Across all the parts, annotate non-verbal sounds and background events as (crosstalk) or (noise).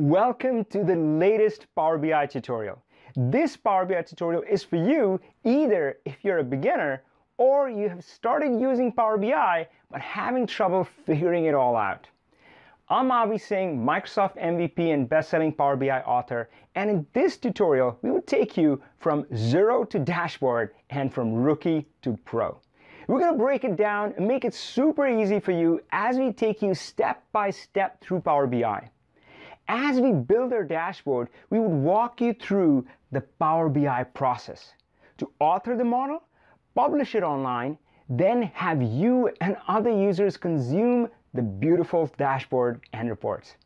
Welcome to the latest Power BI tutorial. This Power BI tutorial is for you either if you're a beginner or you have started using Power BI but having trouble figuring it all out. I'm Avi Singh, Microsoft MVP and best-selling Power BI author, and in this tutorial, we will take you from zero to dashboard and from rookie to pro. We're gonna break it down and make it super easy for you as we take you step by step through Power BI. As we build our dashboard, we would walk you through the Power BI process to author the model, publish it online, then have you and other users consume the beautiful dashboard and reports.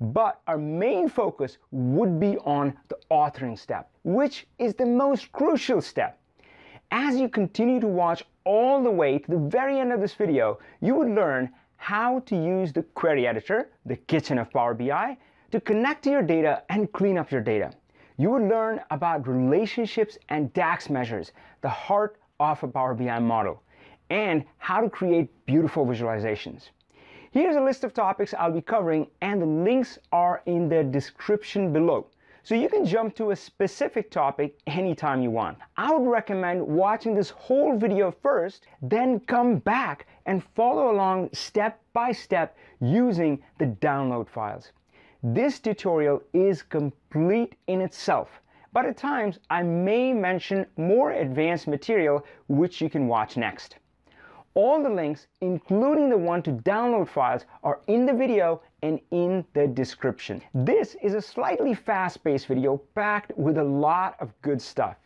But our main focus would be on the authoring step, which is the most crucial step. As you continue to watch all the way to the very end of this video, you would learn how to use the query editor, the kitchen of Power BI, to connect to your data and clean up your data. You will learn about relationships and DAX measures, the heart of a Power BI model, and how to create beautiful visualizations. Here's a list of topics I'll be covering, and the links are in the description below. So you can jump to a specific topic anytime you want. I would recommend watching this whole video first, then come back and follow along step by step using the download files. This tutorial is complete in itself, but at times I may mention more advanced material which you can watch next. All the links, including the one to download files, are in the video and in the description. This is a slightly fast-paced video packed with a lot of good stuff.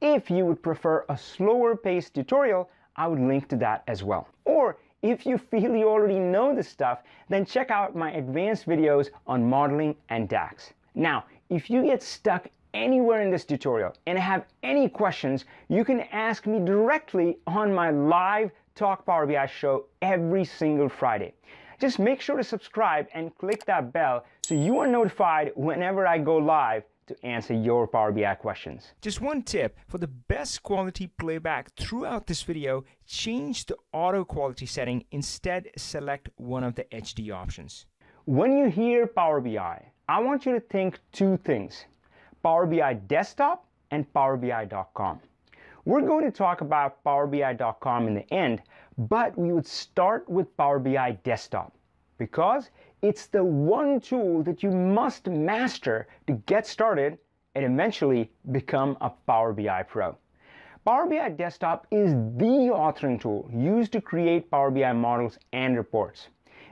If you would prefer a slower paced tutorial, I would link to that as well. Or if you feel you already know this stuff, then check out my advanced videos on modeling and DAX. Now, if you get stuck anywhere in this tutorial and have any questions, you can ask me directly on my live Talk Power BI show every single Friday. Just make sure to subscribe and click that bell so you are notified whenever I go live to answer your Power BI questions. Just one tip for the best quality playback throughout this video, change the auto quality setting. Instead, select one of the HD options. When you hear Power BI, I want you to think two things Power BI Desktop and PowerBI.com. We're going to talk about PowerBI.com in the end, but we would start with Power BI Desktop because it's the one tool that you must master to get started and eventually become a Power BI pro. Power BI Desktop is the authoring tool used to create Power BI models and reports.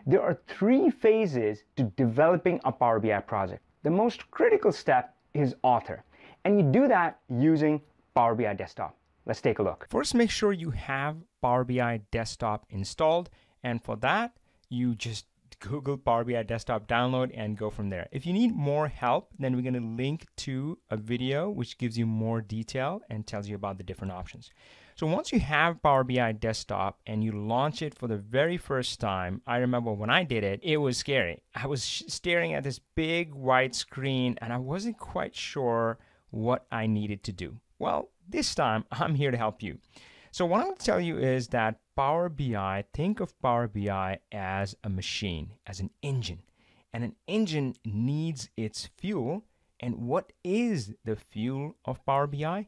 There are three phases to developing a Power BI project. The most critical step is author, and you do that using Power BI Desktop. Let's take a look. First, make sure you have Power BI Desktop installed, and for that, you just Google Power BI Desktop download and go from there. If you need more help, then we're going to link to a video which gives you more detail and tells you about the different options. So once you have Power BI Desktop and you launch it for the very first time, I remember when I did it, it was scary. I was staring at this big white screen and I wasn't quite sure what I needed to do. Well, this time (laughs) I'm here to help you. So what I'm going to tell you is that Power BI, think of Power BI as a machine, as an engine. And an engine needs its fuel. And what is the fuel of Power BI?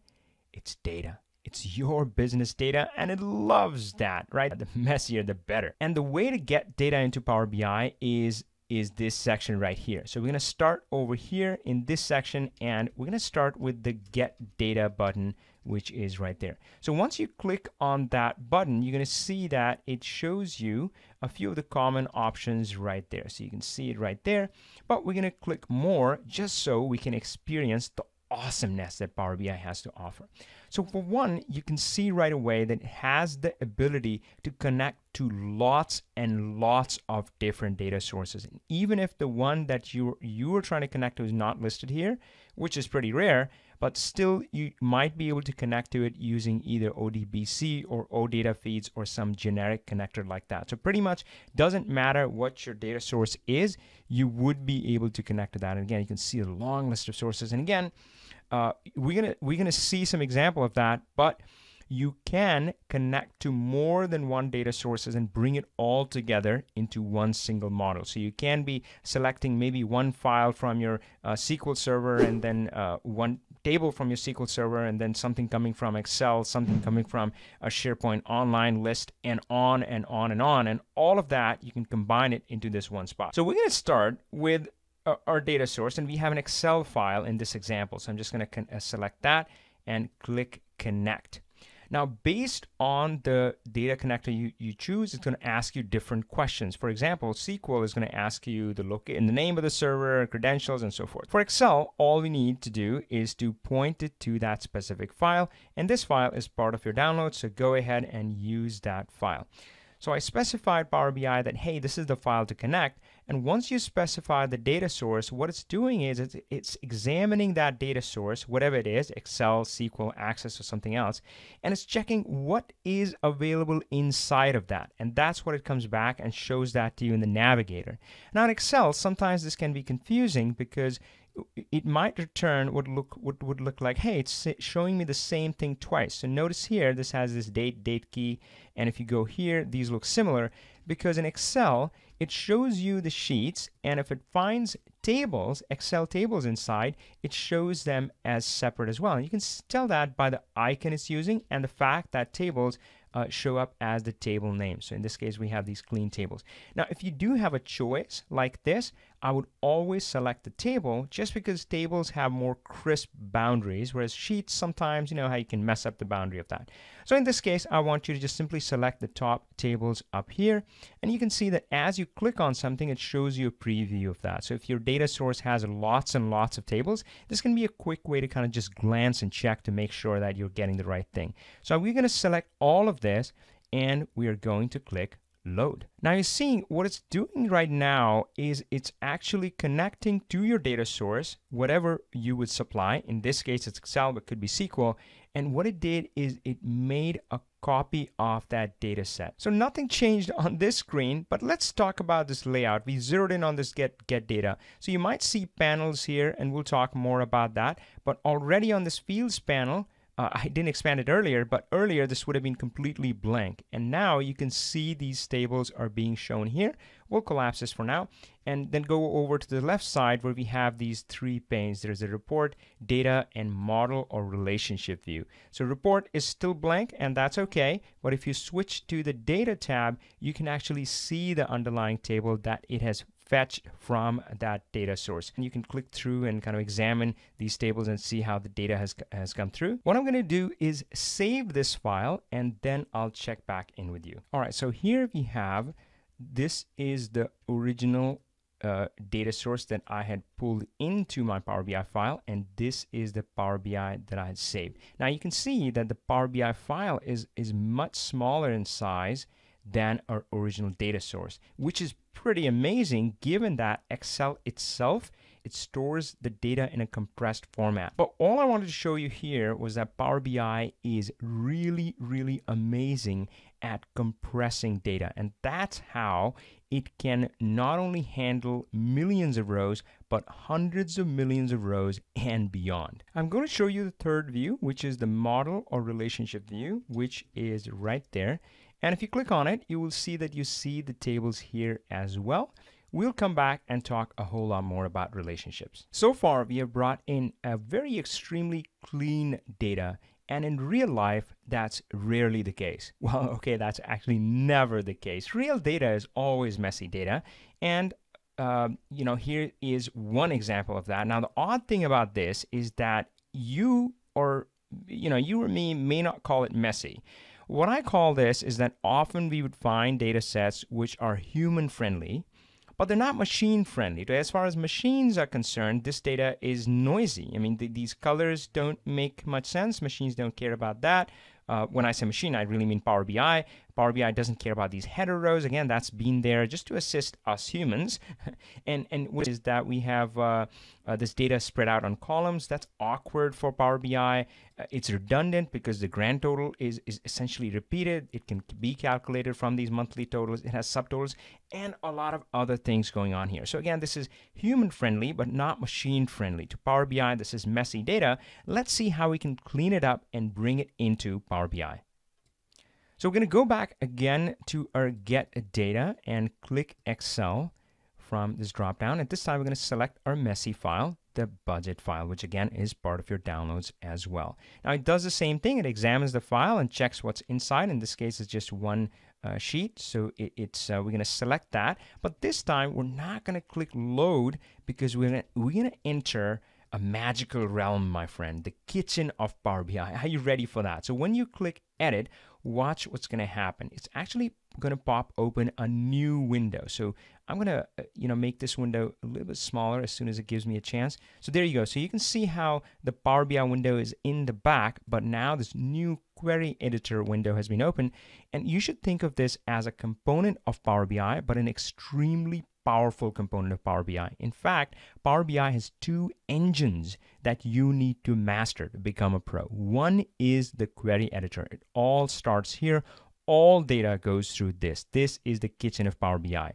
It's data. It's your business data and it loves that, right? The messier, the better. And the way to get data into Power BI is is this section right here. So we're going to start over here in this section and we're going to start with the get data button which is right there. So once you click on that button, you're going to see that it shows you a few of the common options right there. So you can see it right there, but we're going to click more just so we can experience the awesomeness that Power BI has to offer. So for one, you can see right away that it has the ability to connect to lots and lots of different data sources. And even if the one that you you are trying to connect to is not listed here, which is pretty rare, but still you might be able to connect to it using either ODBC or OData feeds or some generic connector like that. So pretty much doesn't matter what your data source is, you would be able to connect to that. And again, you can see a long list of sources. And again, uh, we're gonna we're gonna see some example of that, but you can connect to more than one data sources and bring it all together into one single model. So you can be selecting maybe one file from your uh, SQL Server and then uh, one table from your SQL Server and then something coming from Excel, something coming from a SharePoint online list, and on and on and on. And all of that, you can combine it into this one spot. So we're going to start with our data source, and we have an Excel file in this example. So I'm just going to uh, select that and click Connect. Now, based on the data connector you, you choose, it's going to ask you different questions. For example, SQL is going to ask you the look in the name of the server, credentials, and so forth. For Excel, all we need to do is to point it to that specific file, and this file is part of your download, so go ahead and use that file. So I specified Power BI that, hey, this is the file to connect. And once you specify the data source, what it's doing is it's, it's, examining that data source, whatever it is, Excel, SQL, Access, or something else, and it's checking what is available inside of that. And that's what it comes back and shows that to you in the navigator. Now in Excel, sometimes this can be confusing because it might return what look what would look like hey it's showing me the same thing twice so notice here this has this date date key and if you go here these look similar because in excel it shows you the sheets and if it finds tables excel tables inside it shows them as separate as well and you can tell that by the icon it's using and the fact that tables uh, show up as the table name. So in this case, we have these clean tables. Now, if you do have a choice like this, I would always select the table just because tables have more crisp boundaries, whereas sheets sometimes, you know, how you can mess up the boundary of that. So in this case, I want you to just simply select the top tables up here. And you can see that as you click on something, it shows you a preview of that. So if your data source has lots and lots of tables, this can be a quick way to kind of just glance and check to make sure that you're getting the right thing. So we're going to select all of this and we are going to click load. Now you're seeing what it's doing right now is it's actually connecting to your data source, whatever you would supply. In this case, it's Excel, but could be SQL. And what it did is it made a copy of that data set. So nothing changed on this screen, but let's talk about this layout. We zeroed in on this get, get data. So you might see panels here, and we'll talk more about that. But already on this fields panel, uh, I didn't expand it earlier, but earlier this would have been completely blank. And now you can see these tables are being shown here. We'll collapse this for now and then go over to the left side where we have these three panes. There's a report, data, and model or relationship view. So report is still blank and that's okay. But if you switch to the data tab, you can actually see the underlying table that it has fetched from that data source. And you can click through and kind of examine these tables and see how the data has, has come through. What I'm going to do is save this file and then I'll check back in with you. All right, so here we have, this is the original uh, data source that I had pulled into my Power BI file, and this is the Power BI that I had saved. Now you can see that the Power BI file is, is much smaller in size than our original data source, which is pretty amazing given that Excel itself it stores the data in a compressed format. But all I wanted to show you here was that Power BI is really, really amazing at compressing data. And that's how it can not only handle millions of rows, but hundreds of millions of rows and beyond. I'm going to show you the third view, which is the model or relationship view, which is right there. And if you click on it, you will see that you see the tables here as well. We'll come back and talk a whole lot more about relationships. So far, we have brought in a very extremely clean data and in real life, that's rarely the case. (laughs) Well, okay, that's actually never the case. Real data is always messy data. And, uh, you know, here is one example of that. Now, the odd thing about this is that you or, you know, you or me may not call it messy. What I call this is that often we would find data sets which are human friendly, but they're not machine friendly. As far as machines are concerned, this data is noisy. I mean, these colors don't make much sense. Machines don't care about that. Uh, when I say machine, I really mean Power BI. Power BI doesn't care about these header rows. Again, that's been there just to assist us humans. (laughs) and and is that we have uh, uh, this data spread out on columns. That's awkward for Power BI. Uh, it's redundant because the grand total is, is essentially repeated. It can be calculated from these monthly totals. It has subtotals and a lot of other things going on here. So again, this is human friendly, but not machine friendly. To Power BI, this is messy data. Let's see how we can clean it up and bring it into Power BI. So we're going to go back again to our get data and click Excel from this drop down. At this time, we're going to select our messy file, the budget file, which again is part of your downloads as well. Now it does the same thing. It examines the file and checks what's inside. In this case, it's just one uh, sheet. So it, it's uh, we're going to select that. But this time, we're not going to click load because we're going we're going to enter a magical realm, my friend, the kitchen of Power BI. Are you ready for that? So when you click edit, watch what's going to happen. It's actually going to pop open a new window. So I'm going to, uh, you know, make this window a little bit smaller as soon as it gives me a chance. So there you go. So you can see how the Power BI window is in the back, but now this new query editor window has been opened. And you should think of this as a component of Power BI, but an extremely powerful component of Power BI. In fact, Power BI has two engines that you need to master to become a pro. One is the query editor. It all starts here. All data goes through this. This is the kitchen of Power BI.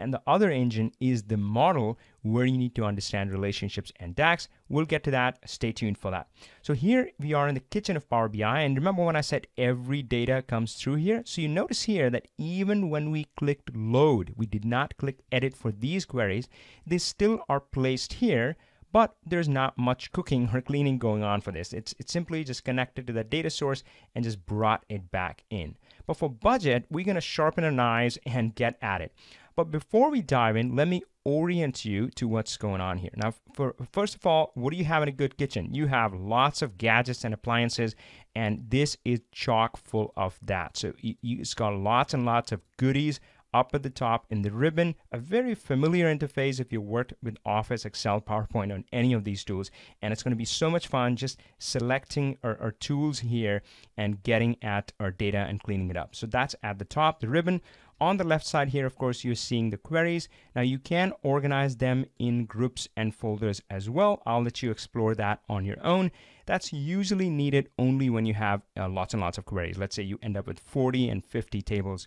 And the other engine is the model where you need to understand relationships and DAX. We'll get to that. Stay tuned for that. So here we are in the kitchen of Power BI. And remember when I said every data comes through here? So you notice here that even when we clicked load, we did not click edit for these queries. They still are placed here but there's not much cooking or cleaning going on for this. It's, it's simply just connected to the data source and just brought it back in. But for budget, we're going to sharpen our knives and get at it. But before we dive in, let me orient you to what's going on here. Now, for first of all, what do you have in a good kitchen? You have lots of gadgets and appliances, and this is chock full of that. So it's got lots and lots of goodies up at the top in the ribbon, a very familiar interface if you worked with Office, Excel, PowerPoint on any of these tools. And it's going to be so much fun just selecting our, our tools here and getting at our data and cleaning it up. So that's at the top, the ribbon. On the left side here, of course, you're seeing the queries. Now you can organize them in groups and folders as well. I'll let you explore that on your own. That's usually needed only when you have uh, lots and lots of queries. Let's say you end up with 40 and 50 tables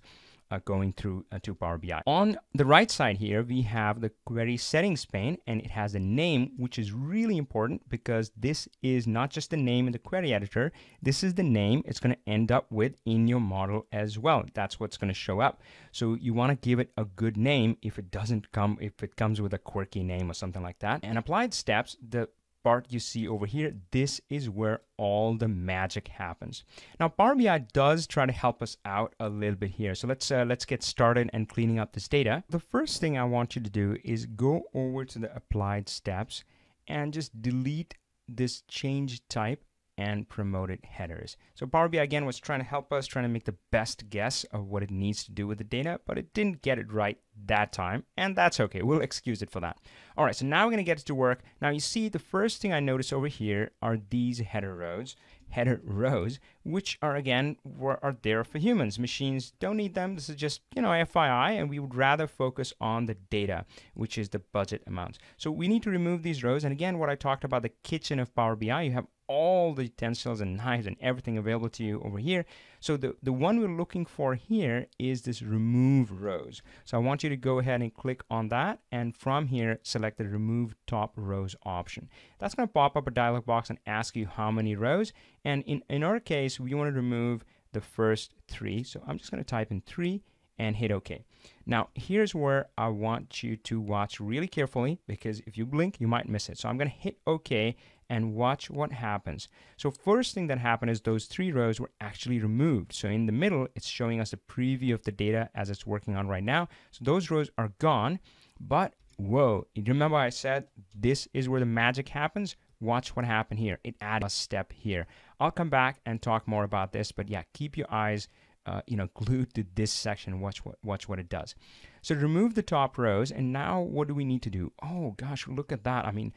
uh, going through uh, to Power BI. On the right side here, we have the query settings pane and it has a name, which is really important because this is not just the name in the query editor. This is the name it's going to end up with in your model as well. That's what's going to show up. So you want to give it a good name if it doesn't come, if it comes with a quirky name or something like that. And applied steps, the part you see over here, this is where all the magic happens. Now, Power BI does try to help us out a little bit here. So let's uh, let's get started and cleaning up this data. The first thing I want you to do is go over to the applied steps and just delete this change type and promoted headers. So Power BI again was trying to help us, trying to make the best guess of what it needs to do with the data, but it didn't get it right that time, and that's okay. We'll excuse it for that. All right, so now we're gonna get it to work. Now you see the first thing I notice over here are these header rows, header rows, which are again are there for humans. Machines don't need them. This is just you know FYI, and we would rather focus on the data, which is the budget amounts. So we need to remove these rows. And again, what I talked about the kitchen of Power BI, you have all the utensils and knives and everything available to you over here. So the, the one we're looking for here is this remove rows. So I want you to go ahead and click on that and from here select the remove top rows option. That's going to pop up a dialog box and ask you how many rows and in, in our case we want to remove the first three. So I'm just going to type in three and hit OK. Now, here's where I want you to watch really carefully because if you blink, you might miss it. So I'm going to hit OK and watch what happens. So first thing that happened is those three rows were actually removed. So in the middle, it's showing us a preview of the data as it's working on right now. So those rows are gone, but whoa, remember I said this is where the magic happens? Watch what happened here. It added a step here. I'll come back and talk more about this, but yeah, keep your eyes uh, you know, (laughs) glued to this section. Watch what watch what it does. So remove the top rows, and now what do we need to do? Oh gosh, look at that. I mean,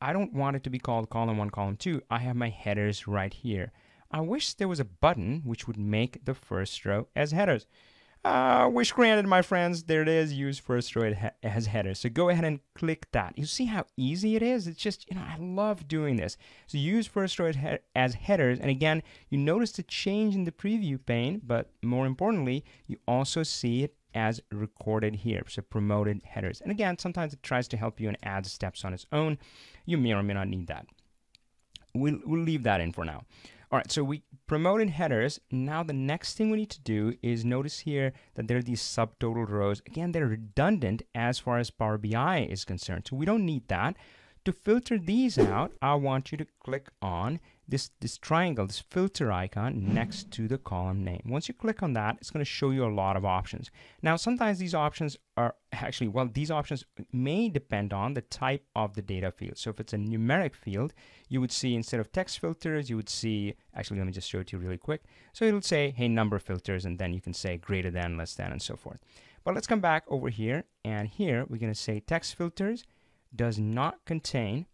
I, don't want it to be called column one, column two. I have my headers right here. I wish there was a button which would make the first row as headers. Uh, wish granted, my friends. There it is. Use first row as headers. So go ahead and click that. You see how easy it is? It's just, you know, I love doing this. So use first row as headers. And again, you notice the change in the preview pane, but more importantly, you also see it as recorded here. So promoted headers. And again, sometimes it tries to help you and adds steps on its own. You may or may not need that. We'll, we'll leave that in for now. All right, so we promoted headers. Now the next thing we need to do is notice here that there are these subtotal rows. Again, they're redundant as far as Power BI is concerned. So we don't need that. To filter these out, I want you to click on this, this triangle, this filter icon next to the column name. Once you click on that, it's going to show you a lot of options. Now, sometimes these options are actually, well, these options may depend on the type of the data field. So if it's a numeric field, you would see instead of text filters, you would see, actually, let me just show it to you really quick. So it'll say, hey, number filters, and then you can say greater than, less than, and so forth. But let's come back over here, and here we're going to say text filters does not contain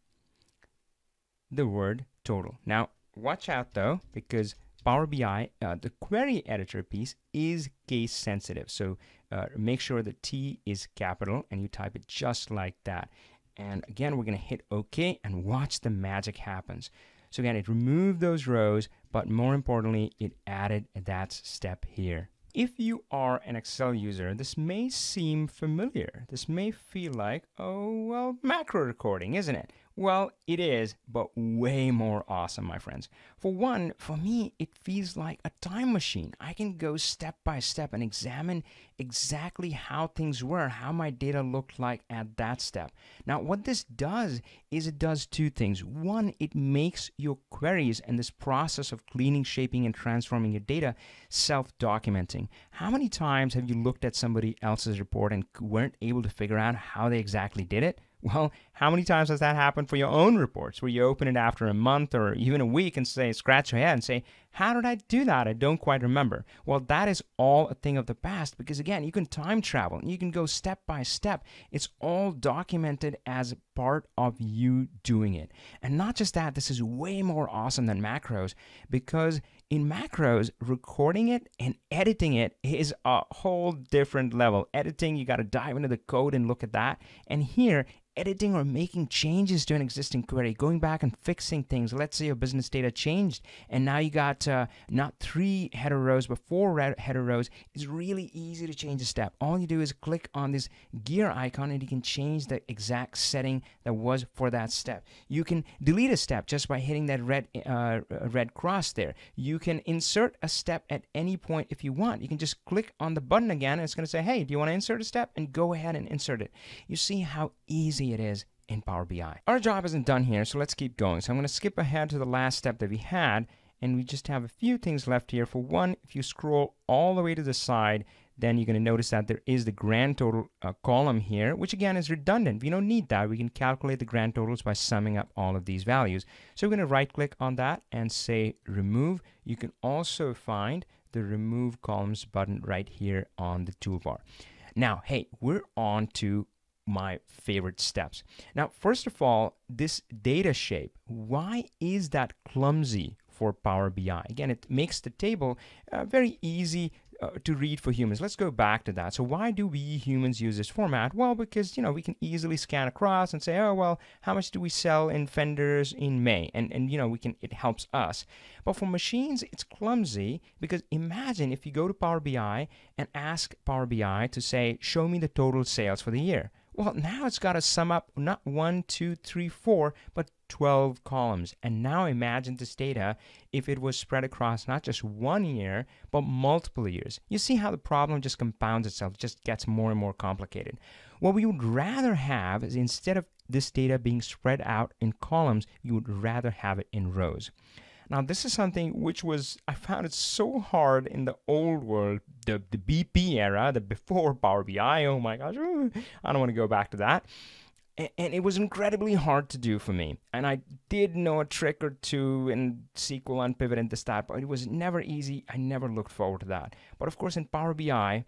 the word total. Now, watch out though, because Power BI, uh, the query editor piece is case sensitive. So uh, make sure the T is capital and you type it just like that. And again, we're going to hit OK and watch the magic happens. So again, it removed those rows, but more importantly, it added that step here. If you are an Excel user, this may seem familiar. This may feel like, oh, well, macro recording, isn't it? Well, it is, but way more awesome, my friends. For one, for me, it feels like a time machine. I can go step by step and examine exactly how things were, how my data looked like at that step. Now, what this does is it does two things. One, it makes your queries and this process of cleaning, shaping, and transforming your data self documenting. How many times have you looked at somebody else's report and weren't able to figure out how they exactly did it? Well, how many times has that happened for your own reports where you open it after a month or even a week and say, scratch your head and say, How did I do that? I don't quite remember. Well, that is all a thing of the past because, again, you can time travel and you can go step by step. It's all documented as part of you doing it. And not just that, this is way more awesome than macros because in macros, recording it and editing it is a whole different level. Editing, you got to dive into the code and look at that. And here, editing or making changes to an existing query, going back and fixing things. Let's say your business data changed and now you got uh, not three header rows but four header rows. It's really easy to change a step. All you do is click on this gear icon and you can change the exact setting that was for that step. You can delete a step just by hitting that red uh, red cross there. You can insert a step at any point if you want. You can just click on the button again and it's going to say, hey, do you want to insert a step? And go ahead and insert it. You see how easy easy it is in Power BI. Our job isn't done here, so let's keep going. So I'm going to skip ahead to the last step that we had, and we just have a few things left here. For one, if you scroll all the way to the side, then you're going to notice that there is the grand total uh, column here, which again is redundant. We don't need that. We can calculate the grand totals by summing up all of these values. So we're going to right click on that and say remove. You can also find the remove columns button right here on the toolbar. Now, hey, we're on to my favorite steps. Now, first of all, this data shape, why is that clumsy for Power BI? Again, it makes the table uh, very easy uh, to read for humans. Let's go back to that. So why do we humans use this format? Well, because you know we can easily scan across and say, oh well, how much do we sell in fenders in May? And and you know we can it helps us. But for machines, it's clumsy because imagine if you go to Power BI and ask Power BI to say, show me the total sales for the year. Well, now it's got to sum up not one, two, three, four, but 12 columns. And now imagine this data if it was spread across not just one year, but multiple years. You see how the problem just compounds itself, just gets more and more complicated. What we would rather have is instead of this data being spread out in columns, you would rather have it in rows. Now, this is something which was, I found it so hard in the old world, the, the BP era, the before Power BI. Oh my gosh, I don't want to go back to that. And, it was incredibly hard to do for me. And I did know a trick or two in SQL and Pivot and this, that, but it was never easy. I never looked forward to that. But of course, in Power BI,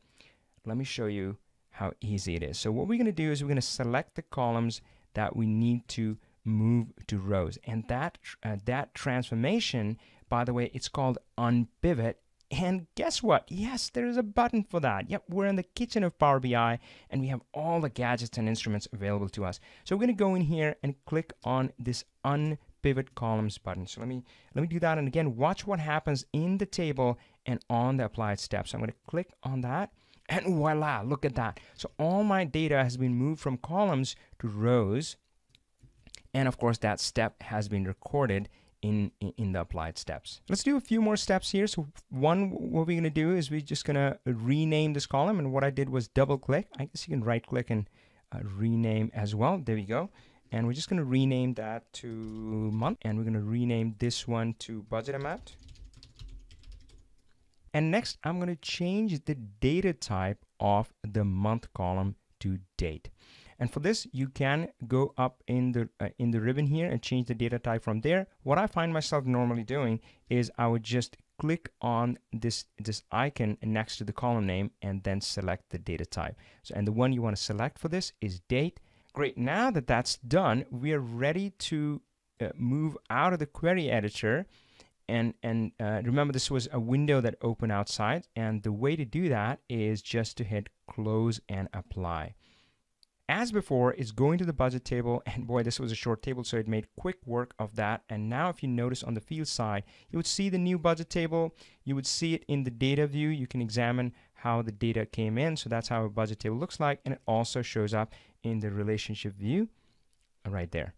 let me show you how easy it is. So what we're going to do is we're going to select the columns that we need to move to rows. And that, uh, that transformation By the way, it's called Unpivot. And guess what? Yes, there is a button for that. Yep, we're in the kitchen of Power BI and we have all the gadgets and instruments available to us. So we're going to go in here and click on this unpivot columns button. So let me let me do that and again watch what happens in the table and on the applied steps. So I'm going to click on that and voila, look at that. So all my data has been moved from columns to rows. And of course that step has been recorded in, in, the applied steps. Let's do a few more steps here. So one, what we're going to do is we're just going to rename this column. And what I did was double click. I guess you can right click and uh, rename as well. There we go. And we're just going to rename that to month. And we're going to rename this one to budget amount. And next, I'm going to change the data type of the month column to date. And for this, you can go up in the uh, in the ribbon here and change the data type from there. What I find myself normally doing is I would just click on this this icon next to the column name and then select the data type. So and the one you want to select for this is date. Great. Now that that's done, we are ready to uh, move out of the query editor and and uh, remember this was a window that opened outside and the way to do that is just to hit close and apply as before, it's going to the budget table, and boy, this was a short table, so it made quick work of that. And now if you notice on the field side, you would see the new budget table. You would see it in the data view. You can examine how the data came in. So that's how a budget table looks like. And it also shows up in the relationship view right there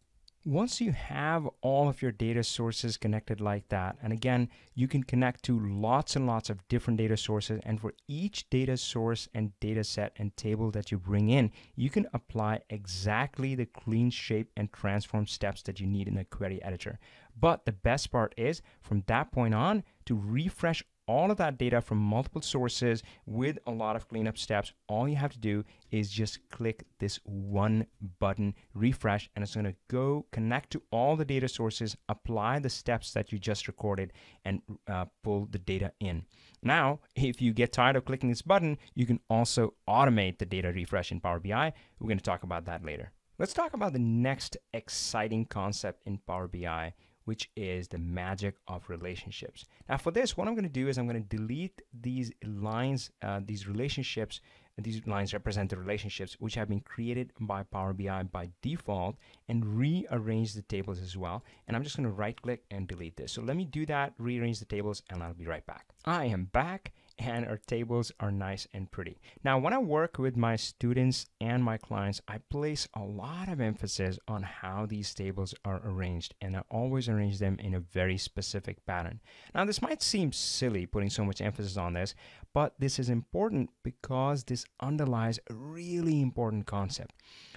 once you have all of your data sources connected like that, and again, you can connect to lots and lots of different data sources, and for each data source and data set and table that you bring in, you can apply exactly the clean shape and transform steps that you need in the query editor. But the best part is, from that point on, to refresh all of that data from multiple sources with a lot of cleanup steps, all you have to do is just click this one button, refresh, and it's going to go connect to all the data sources, apply the steps that you just recorded, and uh, pull the data in. Now, if you get tired of clicking this button, you can also automate the data refresh in Power BI. We're going to talk about that later. Let's talk about the next exciting concept in Power BI, which is the magic of relationships. Now for this, what I'm going to do is I'm going to delete these lines, uh, these relationships, these lines represent the relationships which have been created by Power BI by default and rearrange the tables as well. And I'm just going to right click and delete this. So let me do that, rearrange the tables, and I'll be right back. I am back and our tables are nice and pretty. Now, when I work with my students and my clients, I place a lot of emphasis on how these tables are arranged, and I always arrange them in a very specific pattern. Now, this might seem silly putting so much emphasis on this, but this is important because this underlies a really important concept.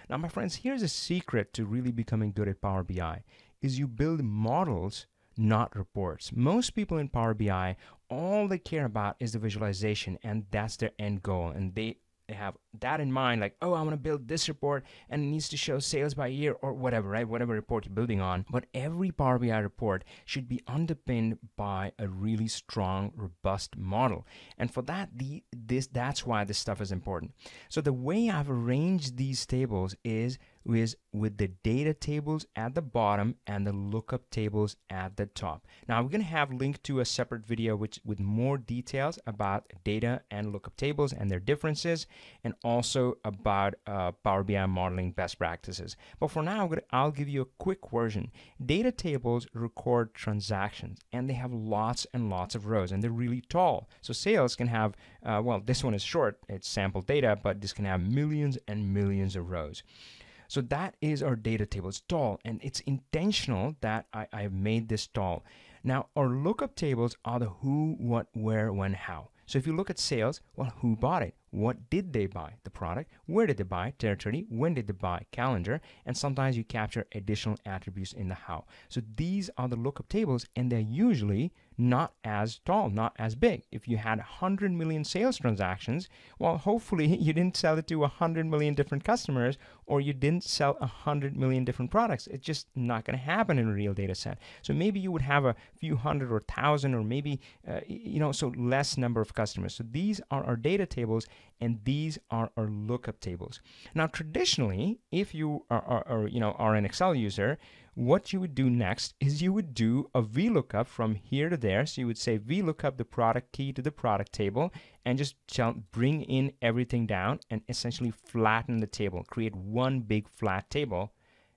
Now, my friends, here's a secret to really becoming good at Power BI is you build models not reports. Most people in Power BI, all they care about is the visualization, and that's their end goal. And they have that in mind, like, oh, I want to build this report and it needs to show sales by year or whatever, right? Whatever report you're building on. But every Power BI report should be underpinned by a really strong, robust model. And for that, the this that's why this stuff is important. So the way I've arranged these tables is is with the data tables at the bottom and the lookup tables at the top. Now we're going to have linked to a separate video which with more details about data and lookup tables and their differences and also about uh, Power BI modeling best practices. But for now, I'll give you a quick version. Data tables record transactions and they have lots and lots of rows and they're really tall. So sales can have, uh, well, this one is short, it's sample data, but this can have millions and millions of rows. So that is our data table. It's tall and it's intentional that I, I made this tall. Now, our lookup tables are the who, what, where, when, how. So if you look at sales, well, who bought it? What did they buy? The product. Where did they buy? Territory. When did they buy? Calendar. And sometimes you capture additional attributes in the how. So these are the lookup tables, and they're usually not as tall, not as big. If you had 100 million sales transactions, well, hopefully (laughs) you didn't sell it to 100 million different customers or you didn't sell 100 million different products. It's just not going to happen in a real data set. So maybe you would have a few hundred or thousand or maybe, uh, you know, so less number of customers. So these are our data tables and these are our lookup tables. Now, traditionally, if you are, are, are you know, are an Excel user, what you would do next is you would do a VLOOKUP from here to there. So you would say VLOOKUP the product key to the product table and just bring in everything down and essentially flatten the table, create one big flat table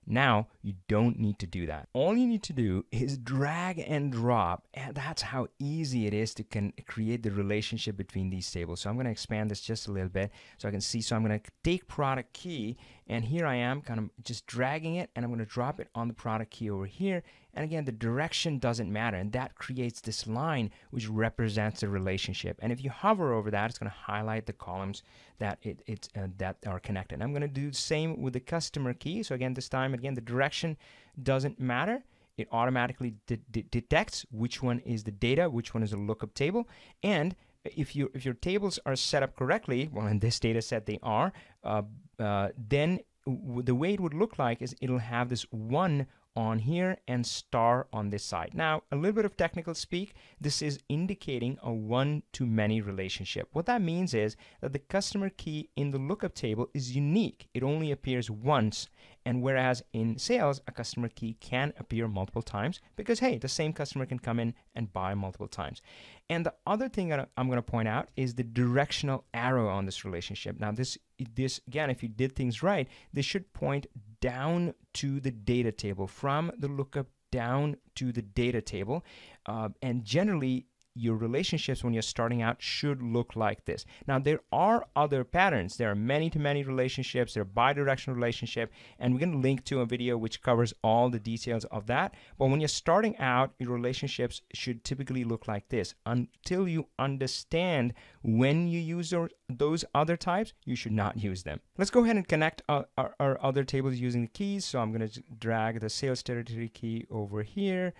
now, you don't need to do that. All you need to do is drag and drop, and that's how easy it is to can create the relationship between these tables. So I'm going to expand this just a little bit so I can see. So I'm going to take product key, and here I am kind of just dragging it, and I'm going to drop it on the product key over here, and again, the direction doesn't matter. And that creates this line which represents the relationship. And if you hover over that, it's going to highlight the columns that it, uh, that are connected. I'm going to do the same with the customer key. So again, this time, again, the direction doesn't matter. It automatically de de detects which one is the data, which one is a lookup table. And if you if your tables are set up correctly, well, in this data set they are, uh, uh, then the way it would look like is it'll have this one on here and star on this side. Now, a little bit of technical speak, this is indicating a one-to-many relationship. What that means is that the customer key in the lookup table is unique. It only appears once and whereas in sales, a customer key can appear multiple times because, hey, the same customer can come in and buy multiple times. And the other thing I'm going to point out is the directional arrow on this relationship. Now, this, this again, if you did things right, this should point down to the data table from the lookup down to the data table. Uh, and generally, your relationships when you're starting out should look like this. Now, there are other patterns. There are many to many relationships, there are bi directional relationship, and we're going to link to a video which covers all the details of that. But when you're starting out, your relationships should typically look like this. Until you understand when you use those other types, you should not use them. Let's go ahead and connect our, our, our other tables using the keys. So I'm going to drag the sales territory key over here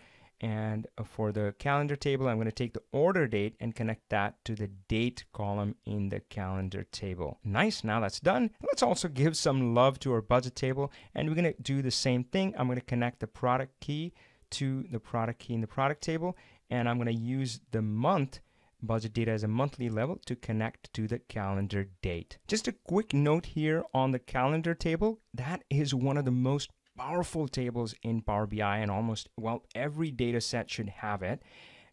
and for the calendar table, I'm going to take the order date and connect that to the date column in the calendar table. Nice, now that's done. Let's also give some love to our budget table. And we're going to do the same thing. I'm going to connect the product key to the product key in the product table. And I'm going to use the month budget data as a monthly level to connect to the calendar date. Just a quick note here on the calendar table. That is one of the most powerful tables in Power BI and almost, well, every data set should have it.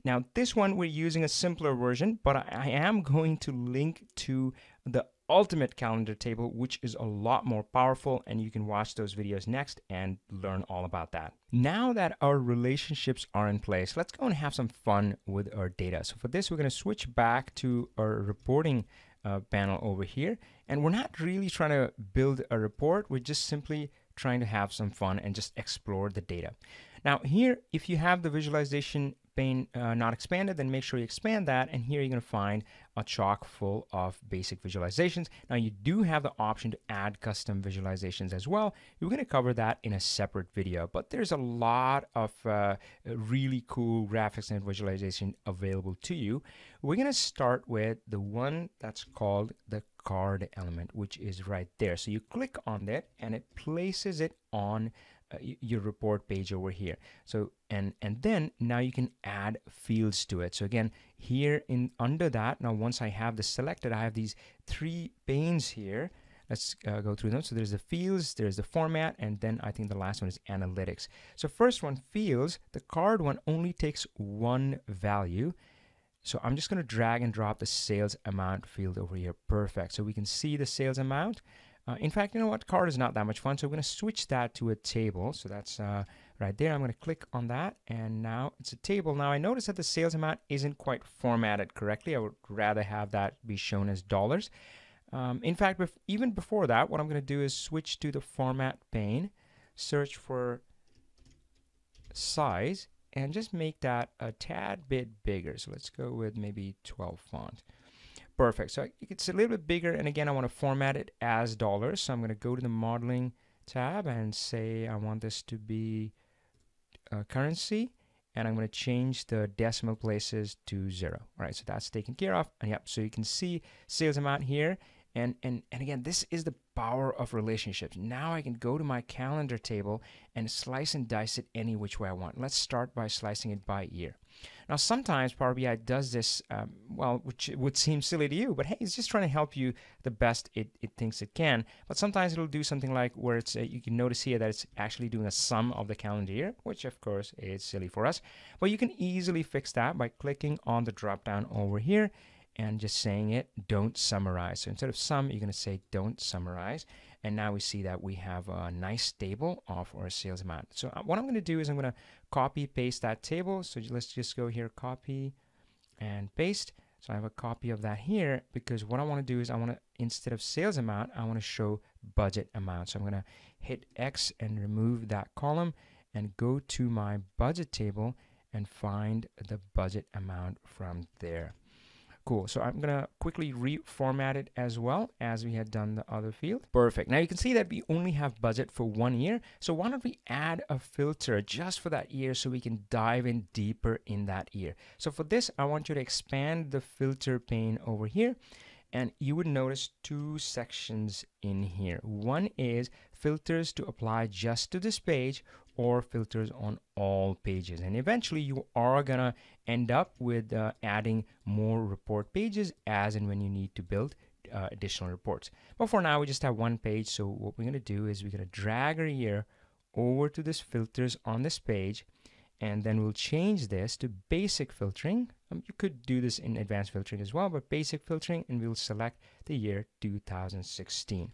Now, this one we're using a simpler version, but I am going to link to the ultimate calendar table, which is a lot more powerful, and you can watch those videos next and learn all about that. Now that our relationships are in place, let's go and have some fun with our data. So for this, we're going to switch back to our reporting uh, panel over here, and we're not really trying to build a report. We're just simply trying to have some fun and just explore the data. Now here, if you have the visualization pane uh, not expanded, then make sure you expand that. And here you're going to find a chalk full of basic visualizations. Now you do have the option to add custom visualizations as well. We're going to cover that in a separate video, but there's a lot of uh, really cool graphics and visualization available to you. We're going to start with the one that's called the card element, which is right there. So you click on that and it places it on uh, your report page over here. So and and then now you can add fields to it. So again, here in under that, now once I have this selected, I have these three panes here. Let's uh, go through them. So there's the fields, there's the format, and then I think the last one is analytics. So first one, fields, the card one only takes one value. So I'm just going to drag and drop the sales amount field over here. Perfect. So we can see the sales amount. Uh, in fact, you know what? Card is not that much fun. So we're going to switch that to a table. So that's uh, right there. I'm going to click on that. And now it's a table. Now I notice that the sales amount isn't quite formatted correctly. I would rather have that be shown as dollars. Um, in fact, even before that, what I'm going to do is switch to the format pane, search for size, and just make that a tad bit bigger. So let's go with maybe 12 font. Perfect. So it's a little bit bigger. And again, I want to format it as dollars. So I'm going to go to the modeling tab and say I want this to be uh, currency. And I'm going to change the decimal places to zero. All right, so that's taken care of. And yep, so you can see sales amount here. And, and, and again, this is the power of relationships. Now I can go to my calendar table and slice and dice it any which way I want. Let's start by slicing it by year. Now, sometimes Power BI does this, um, well, which would seem silly to you, but hey, it's just trying to help you the best it, it thinks it can. But sometimes it'll do something like where it's, uh, you can notice here that it's actually doing a sum of the calendar year, which of course is silly for us. But you can easily fix that by clicking on the drop down over here and just saying it, don't summarize. So instead of sum, you're going to say don't summarize. And now we see that we have a nice table of our sales amount. So uh, what I'm going to do is I'm going to copy paste that table. So let's just go here, copy and paste. So I have a copy of that here because what I want to do is I want to, instead of sales amount, I want to show budget amount. So I'm going to hit X and remove that column and go to my budget table and find the budget amount from there. Cool. So I'm going to quickly reformat it as well as we had done the other field. Perfect. Now you can see that we only have budget for one year. So why don't we add a filter just for that year so we can dive in deeper in that year. So for this, I want you to expand the filter pane over here and you would notice two sections in here. One is filters to apply just to this page or filters on all pages. And eventually you are gonna end up with uh, adding more report pages as and when you need to build uh, additional reports. But for now, we just have one page. So what we're gonna do is we're gonna drag our year over to this filters on this page and then we'll change this to basic filtering. Um, you could do this in advanced filtering as well, but basic filtering, and we'll select the year 2016.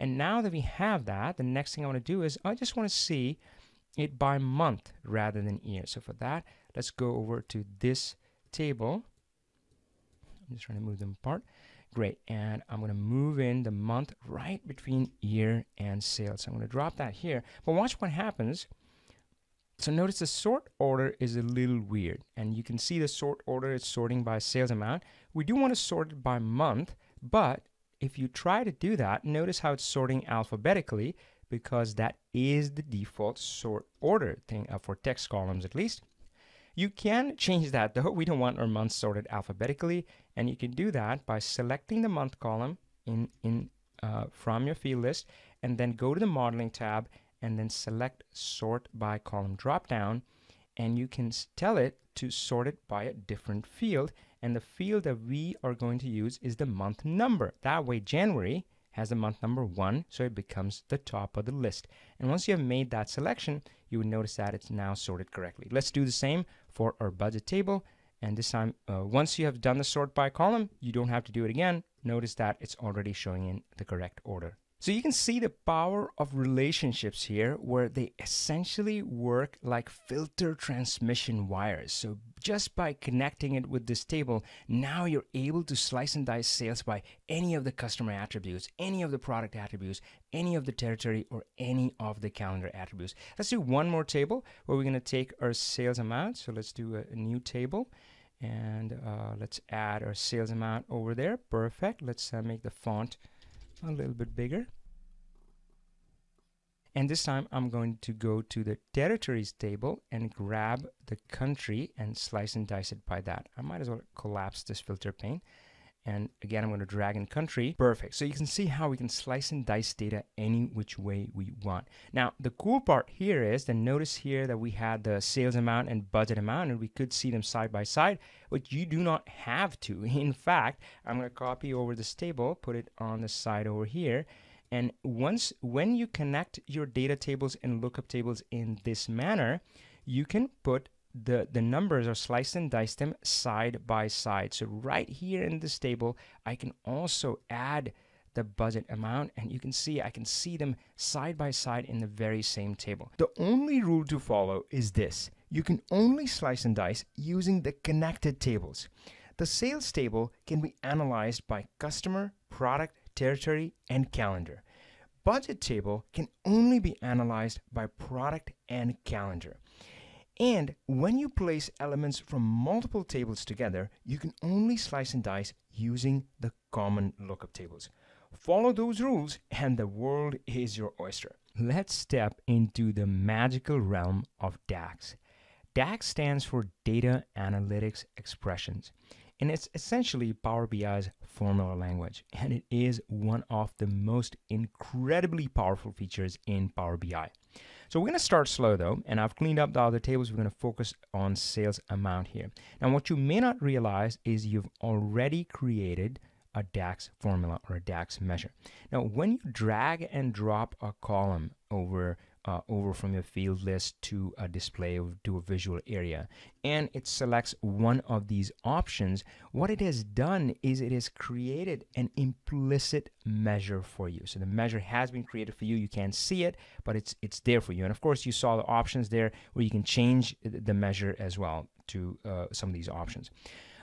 And now that we have that, the next thing I want to do is I just want to see it by month rather than year. So for that, let's go over to this table. I'm just trying to move them apart. Great, and I'm gonna move in the month right between year and sales. So I'm gonna drop that here, but watch what happens. So notice the sort order is a little weird, and you can see the sort order is sorting by sales amount. We do want to sort it by month, but if you try to do that, notice how it's sorting alphabetically because that is the default sort order thing uh, for text columns at least. You can change that though. We don't want our months sorted alphabetically, and you can do that by selecting the month column in in uh, from your field list, and then go to the modeling tab, and then select sort by column dropdown and you can tell it to sort it by a different field. And the field that we are going to use is the month number. That way, January has the month number one, so it becomes the top of the list. And once you have made that selection, you would notice that it's now sorted correctly. Let's do the same for our budget table. And this time, uh, once you have done the sort by column, you don't have to do it again. Notice that it's already showing in the correct order. So you can see the power of relationships here where they essentially work like filter transmission wires. So just by connecting it with this table, now you're able to slice and dice sales by any of the customer attributes, any of the product attributes, any of the territory, or any of the calendar attributes. Let's do one more table where we're going to take our sales amount. So let's do a, new table and uh, let's add our sales amount over there. Perfect. Let's uh, make the font a little bit bigger. And this time I'm going to go to the territories table and grab the country and slice and dice it by that. I might as well collapse this filter pane. And again, I'm going to drag in country. Perfect. So you can see how we can slice and dice data any which way we want. Now, the cool part here is that notice here that we had the sales amount and budget amount, and we could see them side by side, but you do not have to. (laughs) In fact, I'm going to copy over this table, put it on the side over here, and once, when you connect your data tables and lookup tables in this manner, you can put the, the numbers are sliced and diced them side by side. So right here in this table, I can also add the budget amount and you can see I can see them side by side in the very same table. The only rule to follow is this. You can only slice and dice using the connected tables. The sales table can be analyzed by customer, product, territory, and calendar. Budget table can only be analyzed by product and calendar. And when you place elements from multiple tables together, you can only slice and dice using the common lookup tables. Follow those rules and the world is your oyster. Let's step into the magical realm of DAX. DAX stands for Data Analytics Expressions. And it's essentially Power BI's formula language. And it is one of the most incredibly powerful features in Power BI. So we're going to start slow though, and I've cleaned up the other tables. We're going to focus on sales amount here. Now, what you may not realize is you've already created a DAX formula or a DAX measure. Now, when you drag and drop a column over uh, over from your field list to a display to a visual area. And it selects one of these options. What it has done is it has created an implicit measure for you. So the measure has been created for you. You can't see it but it's it's there for you. And of course you saw the options there where you can change the measure as well to uh, some of these options.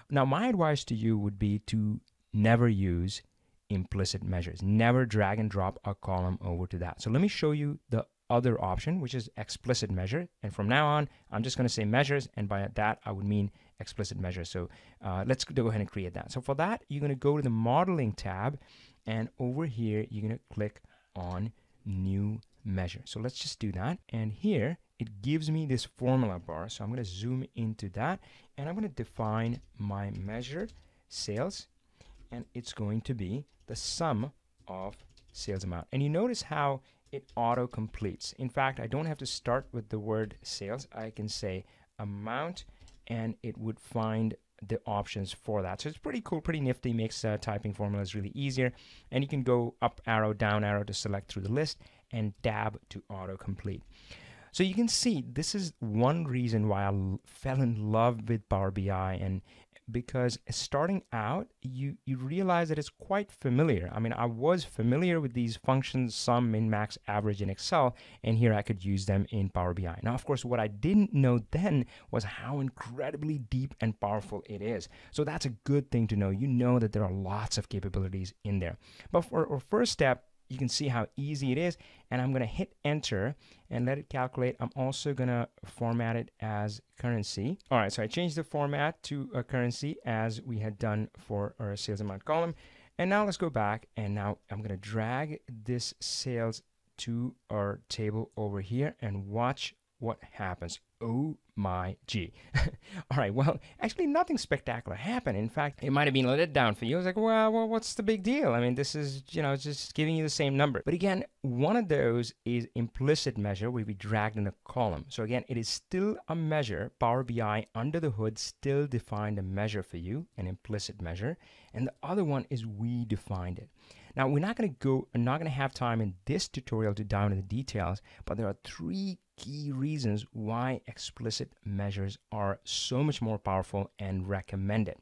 Now my advice to you would be to never use implicit measures. Never drag and drop a column over to that. So let me show you the other option, which is explicit measure. And from now on, I'm just going to say measures. And by that, I would mean explicit measure. So uh, let's go ahead and create that. So for that, you're going to go to the modeling tab. And over here, you're going to click on new measure. So let's just do that. And here, it gives me this formula bar. So I'm going to zoom into that. And I'm going to define my measure sales and it's going to be the sum of sales amount. And you notice how it auto completes. In fact, I don't have to start with the word sales. I can say amount and it would find the options for that. So it's pretty cool, pretty nifty, makes uh, typing formulas really easier. And you can go up arrow, down arrow to select through the list and dab to auto complete. So you can see this is one reason why I fell in love with Power BI and because starting out you you realize that it's quite familiar. I mean i was familiar with these functions sum min max average in excel and here i could use them in power bi now of course what i didn't know then was how incredibly deep and powerful it is. So that's a good thing to know. You know that there are lots of capabilities in there. But for our first step you can see how easy it is and I'm going to hit enter and let it calculate. I'm also going to format it as currency. All right, so I changed the format to a currency as we had done for our sales amount column. And now let's go back and now I'm going to drag this sales to our table over here and watch what happens. Oh my G. (laughs) All right, well, actually, nothing spectacular happened. In fact, it might have been a let down for you. I was like, well, well, what's the big deal? I mean, this is, you know, it's just giving you the same number. But again, one of those is implicit measure where we dragged in a column. So again, it is still a measure. Power BI under the hood still defined a measure for you, an implicit measure. And the other one is we defined it. Now, we're not going to go, I'm not going to have time in this tutorial to dive into the details, but there are three key reasons why explicit measures are so much more powerful and recommended.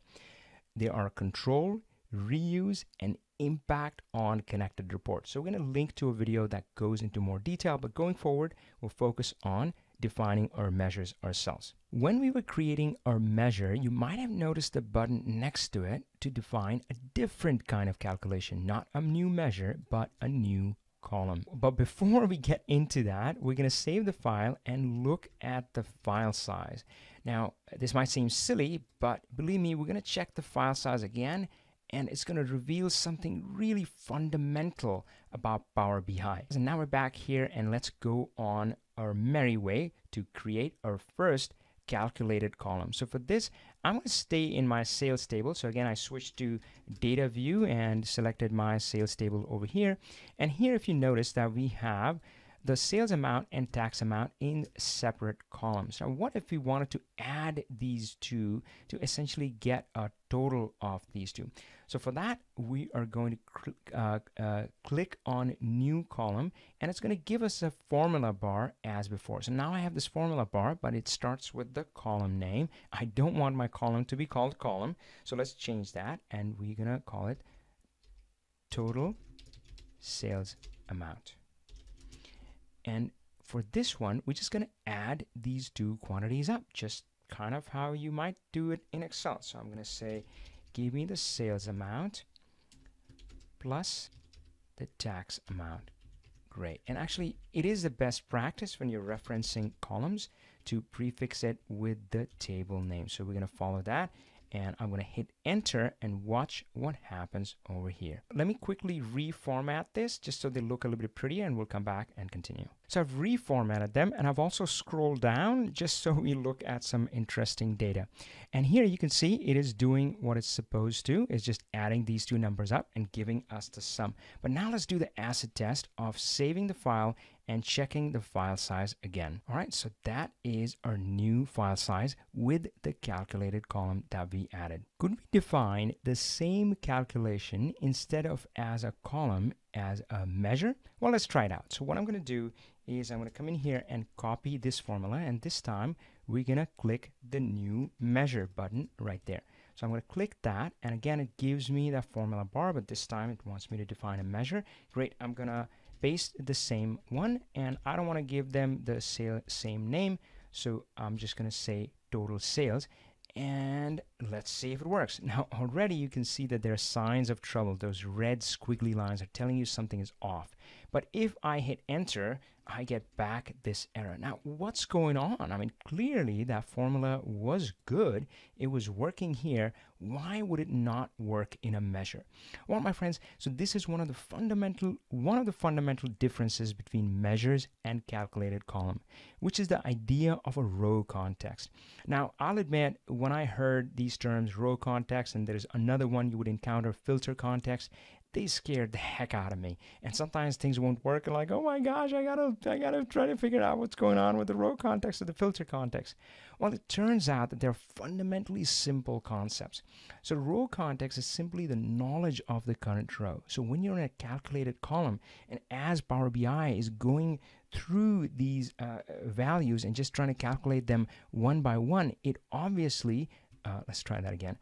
They are control, reuse, and impact on connected reports. So we're going to link to a video that goes into more detail, but going forward, we'll focus on defining our measures ourselves. When we were creating our measure, you might have noticed the button next to it to define a different kind of calculation, not a new measure, but a new column. But before (laughs) we get into that, we're going to save the file and look at the file size. Now, this might seem silly, but believe me, we're going to check the file size again and it's going to reveal something really fundamental about Power BI. So now we're back here and let's go on our merry way to create our first calculated column. So for this, I'm going to stay in my sales table. So again, I switched to data view and selected my sales table over here. And here, if you notice that we have the sales amount and tax amount in separate columns. Now, what if we wanted to add these two to essentially get a total of these two? So for that, we are going to cl uh, uh, click on new column and it's going to give us a formula bar as before. So now I have this formula bar, but it starts with the column name. I don't want my column to be called column. So let's change that and we're going to call it total sales amount. And for this one, we're just going to add these two quantities up, just kind of how you might do it in Excel. So I'm going to say, give me the sales amount plus the tax amount. Great. And actually, it is the best practice when you're referencing columns to prefix it with the table name. So we're going to follow that. And I'm going to hit enter and watch what happens over here. Let me quickly reformat this just so they look a little bit prettier and we'll come back and continue. So I've reformatted them and I've also scrolled down just so we look at some interesting data. And here you can see it is doing what it's supposed to. It's just adding these two numbers up and giving us the sum. But now let's do the acid test of saving the file and checking the file size again. All right, so that is our new file size with the calculated column that we added. Could we define the same calculation instead of as a column as a measure? Well, let's try it out. So what I'm going to do is I'm going to come in here and copy this formula and this time we're going to click the new measure button right there. So I'm going to click that and again it gives me that formula bar but this time it wants me to define a measure. Great, I'm going to paste the same one and I don't want to give them the sale, same name so I'm just going to say total sales and let's see if it works. (laughs) Now already you can see that there are signs of trouble. Those red squiggly lines are telling you something is off. But if I hit enter, I get back this error. Now, what's going on? I mean, clearly that formula was good. It was working here. Why would it not work in a measure? Well, my friends, so this is one of the fundamental one of the fundamental differences between measures and calculated column, which is the idea of a row context. Now, I'll admit when I heard these terms row context and there's another one you would encounter filter context, they scared the heck out of me. And sometimes things won't work. And like, oh my gosh, I gotta, I gotta try to figure out what's going on with the row context or the filter context. Well, it turns out that they're fundamentally simple concepts. So row context is simply the knowledge of the current row. So when you're in a calculated column, and as Power BI is going through these uh, values and just trying to calculate them one by one, it obviously, uh, let's try that again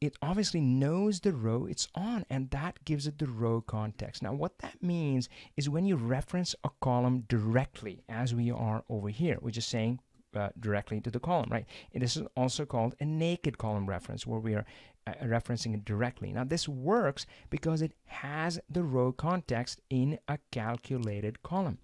it obviously knows the row it's on and that gives it the row context. Now what that means is when you reference a column directly as we are over here, which is saying uh, directly to the column, right? And this is also called a naked column reference where we are uh, referencing it directly. Now this works because it has the row context in a calculated column.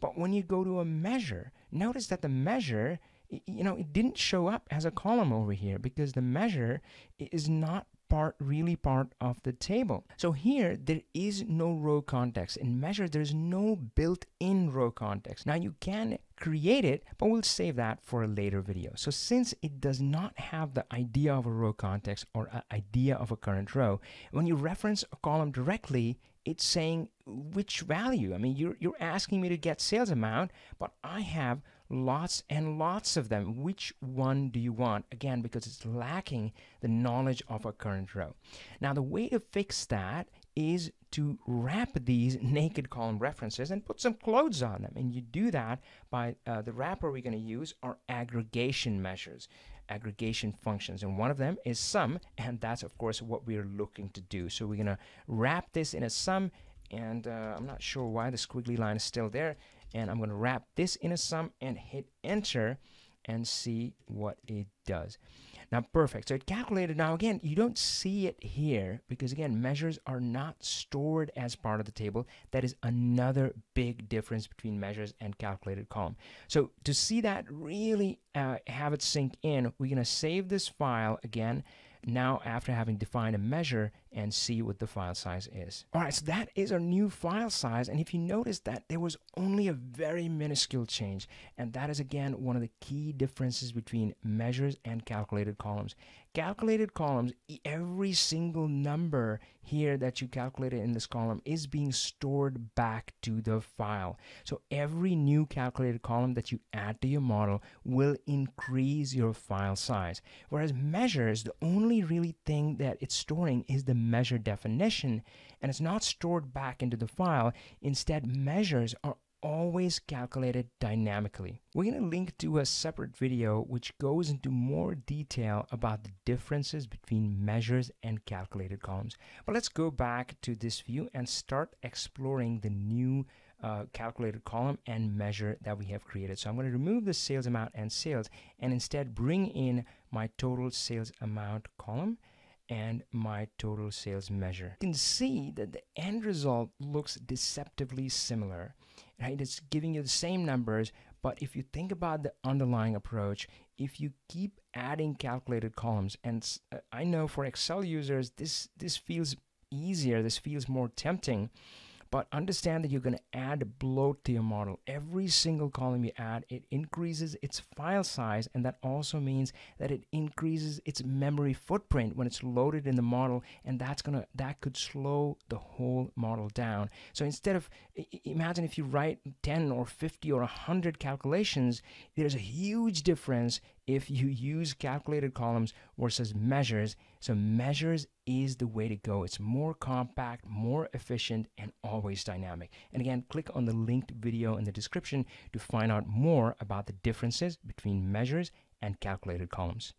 But when you go to a measure, notice that the measure you know, it didn't show up as a column over here because the measure is not part really part of the table. So here there is no row context. In measure there's no built-in row context. Now you can create it, but we'll save that for a later video. So since it does not have the idea of a row context or idea of a current row, when you reference a column directly, it's saying which value. I mean, you're, you're asking me to get sales amount, but I have lots and lots of them. Which one do you want? Again, because it's lacking the knowledge of a current row. Now, the way to fix that is to wrap these (laughs) naked column references and put some clothes on them. And you do that by uh, the wrapper we're going to use are aggregation measures, aggregation functions. And one of them is sum, and that's, of course, what we're looking to do. So we're going to wrap this in a sum, and uh, I'm not sure why the squiggly line is still there and I'm going to wrap this in a sum and hit enter and see what it does. Now, perfect. So it calculated. Now, again, you don't see it here because, again, measures are not stored as part of the table. That is another big difference between measures and calculated column. So to see that really uh, have it sink in, we're going to save this file again now after having defined a measure and see what the file size is. All right, so that is our new file size. And if you notice that there was only a very minuscule change, and that is again one of the key differences between measures and calculated columns. Calculated columns, every single number here that you calculated in this column is being stored back to the file. So every new calculated column that you add to your model will increase your file size. Whereas measures, the only really thing that it's storing is the measure definition and it's not stored back into the file. Instead, measures are always calculated dynamically. We're going to link to a separate video which goes into more detail about the differences between measures and calculated columns. But let's go back to this view and start exploring the new uh, calculated column and measure that we have created. So I'm going to remove the sales amount and sales and instead bring in my total sales amount column and my total sales measure. You can see that the end result looks deceptively similar right? It's giving you the same numbers, But if you think about the underlying approach, if you keep adding calculated columns, and uh, I know for Excel users, this this feels easier, this feels more tempting but understand that you're going to add bloat to your model. Every single column you add, it increases its file size, and that also means that it increases its memory footprint when it's loaded in the model, and that's gonna that could slow the whole model down. So instead of imagine if you write 10 or 50 or 100 calculations, there's a huge difference if you use calculated columns versus measures. So measures is the way to go. It's more compact, more efficient, and always dynamic. And again, click on the linked video in the description to find out more about the differences between measures and calculated columns.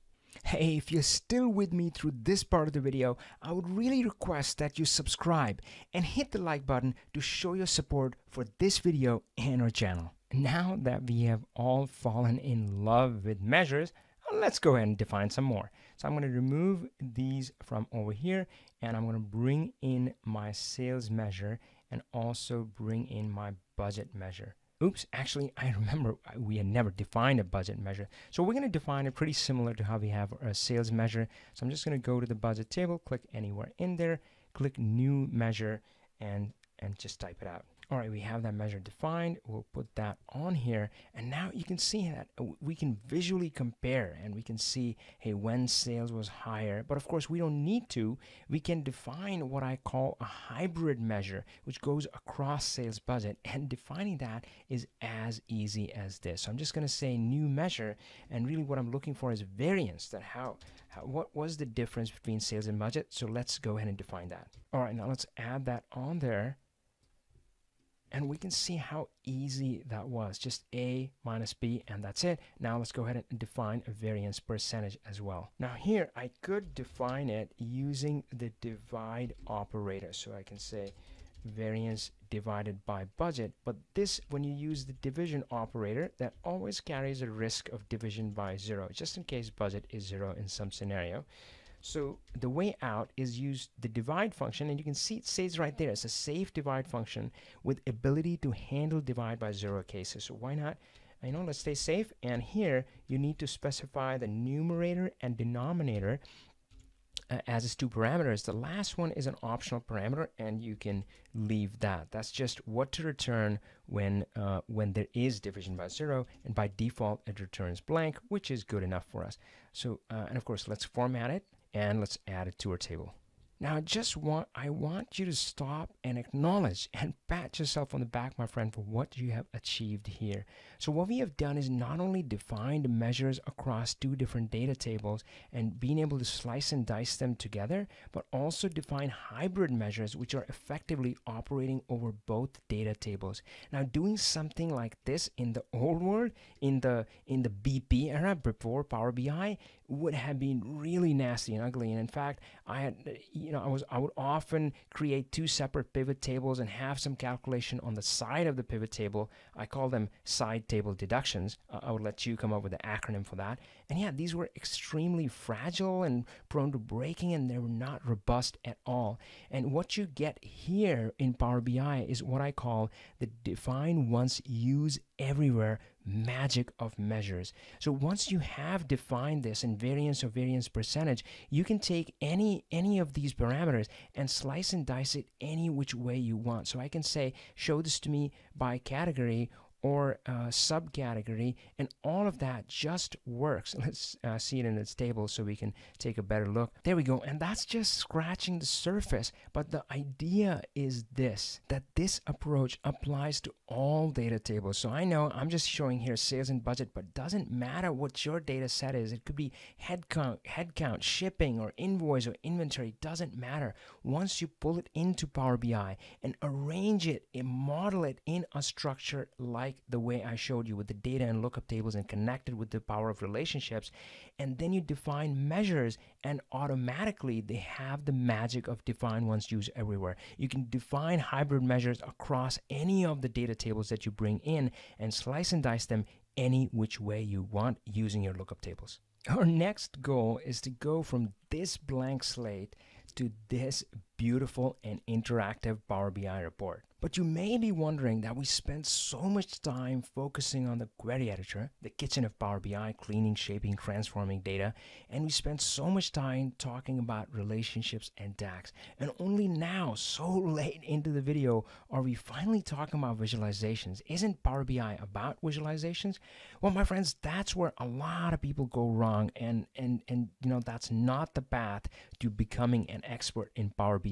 Hey, if you're still with me through this part of the video, I would really request that you subscribe and hit the like button to show your support for this video and our channel. Now that we have all fallen in love with measures, let's go ahead and define some more. So I'm going to remove these from over here and I'm going to bring in my sales measure and also bring in my budget measure. Oops, actually, (laughs) I remember we had never defined a budget measure. So we're going to define it pretty similar to how we have a sales measure. So I'm just going to go to the budget table, click anywhere in there, click new measure, and, and just type it out. All right, we have that measure defined. We'll put that on here. And now you can see that uh, we can visually compare and we can see, hey, when sales was higher. But of course, we don't need to. We can define what I call a hybrid measure, which goes across sales budget. And defining that is as easy as this. So I'm just going to say new measure. And really what I'm looking for is variance, that how, how what was the difference between sales and budget. So let's go ahead and define that. All right, now let's add that on there. And we can see how easy that was. Just A minus B and that's it. Now let's go ahead and define a variance percentage as well. Now here I could define it using the divide operator. So I can say variance divided by budget. But this, when you use the division operator, that always carries a risk of division by zero, just in case budget is zero in some scenario. So the way out is use the divide function, and you can see it says right there, it's a safe divide function with ability to handle divide by zero cases. So why not? I know, let's stay safe. And here you need to specify the numerator and denominator uh, as its two parameters. The last one is an optional parameter, and you can leave that. That's just what to return when uh, when there is division by zero, and by default it returns blank, which is good enough for us. So, uh, and of course, let's format it and let's add it to our table. Now, I just want I want you to stop and acknowledge and pat yourself on the back, my friend, for what you have achieved here. So what we have done is not only defined measures across two different data tables and being able to slice and dice them together, but also define hybrid measures which are effectively operating over both data tables. Now, doing something like this in the old world, in the in the BP era before Power BI, would have been really nasty and ugly. And in fact, I had you know, I was I would often create two separate pivot tables and have some calculation on the side of the pivot table. I call them side table deductions. I would let you come up with the acronym for that. And yeah, these were extremely fragile and prone to breaking, and they were not robust at all. And what you get here in Power BI is what I call the define once, use everywhere magic of measures. So once you have defined this in variance or variance percentage, you can take any any of these parameters and slice and dice it any which way you want. So I can say, show this to me by category or uh, subcategory, and all of that just works. (laughs) Let's uh, see it in its table so we can take a better look. There we go, and that's just scratching the surface. But the idea is this that this approach applies to all data tables. So I know I'm just showing here sales and budget, but doesn't matter what your data set is. It could be headcount, headcount, shipping, or invoice or inventory. Doesn't matter. Once you pull it into Power BI and arrange it and model it in a structure like like the way I showed you with the data and lookup tables and connected with the power of relationships. And then you define measures, and automatically they have the magic of define once use everywhere. You can define hybrid measures across any of the data tables that you bring in and slice and dice them any which way you want using your lookup tables. Our next goal is to go from this blank slate to this beautiful and interactive Power BI report. But you may be wondering that we spend so much time focusing on the query editor, the kitchen of Power BI, cleaning, shaping, transforming data, and we spend so much time talking about relationships and DAX. And only now, so (laughs) late into the video, are we finally talking about visualizations. Isn't Power BI about visualizations? Well, my friends, that's where a lot of people go wrong, and and and you know that's not the path to becoming an expert in Power BI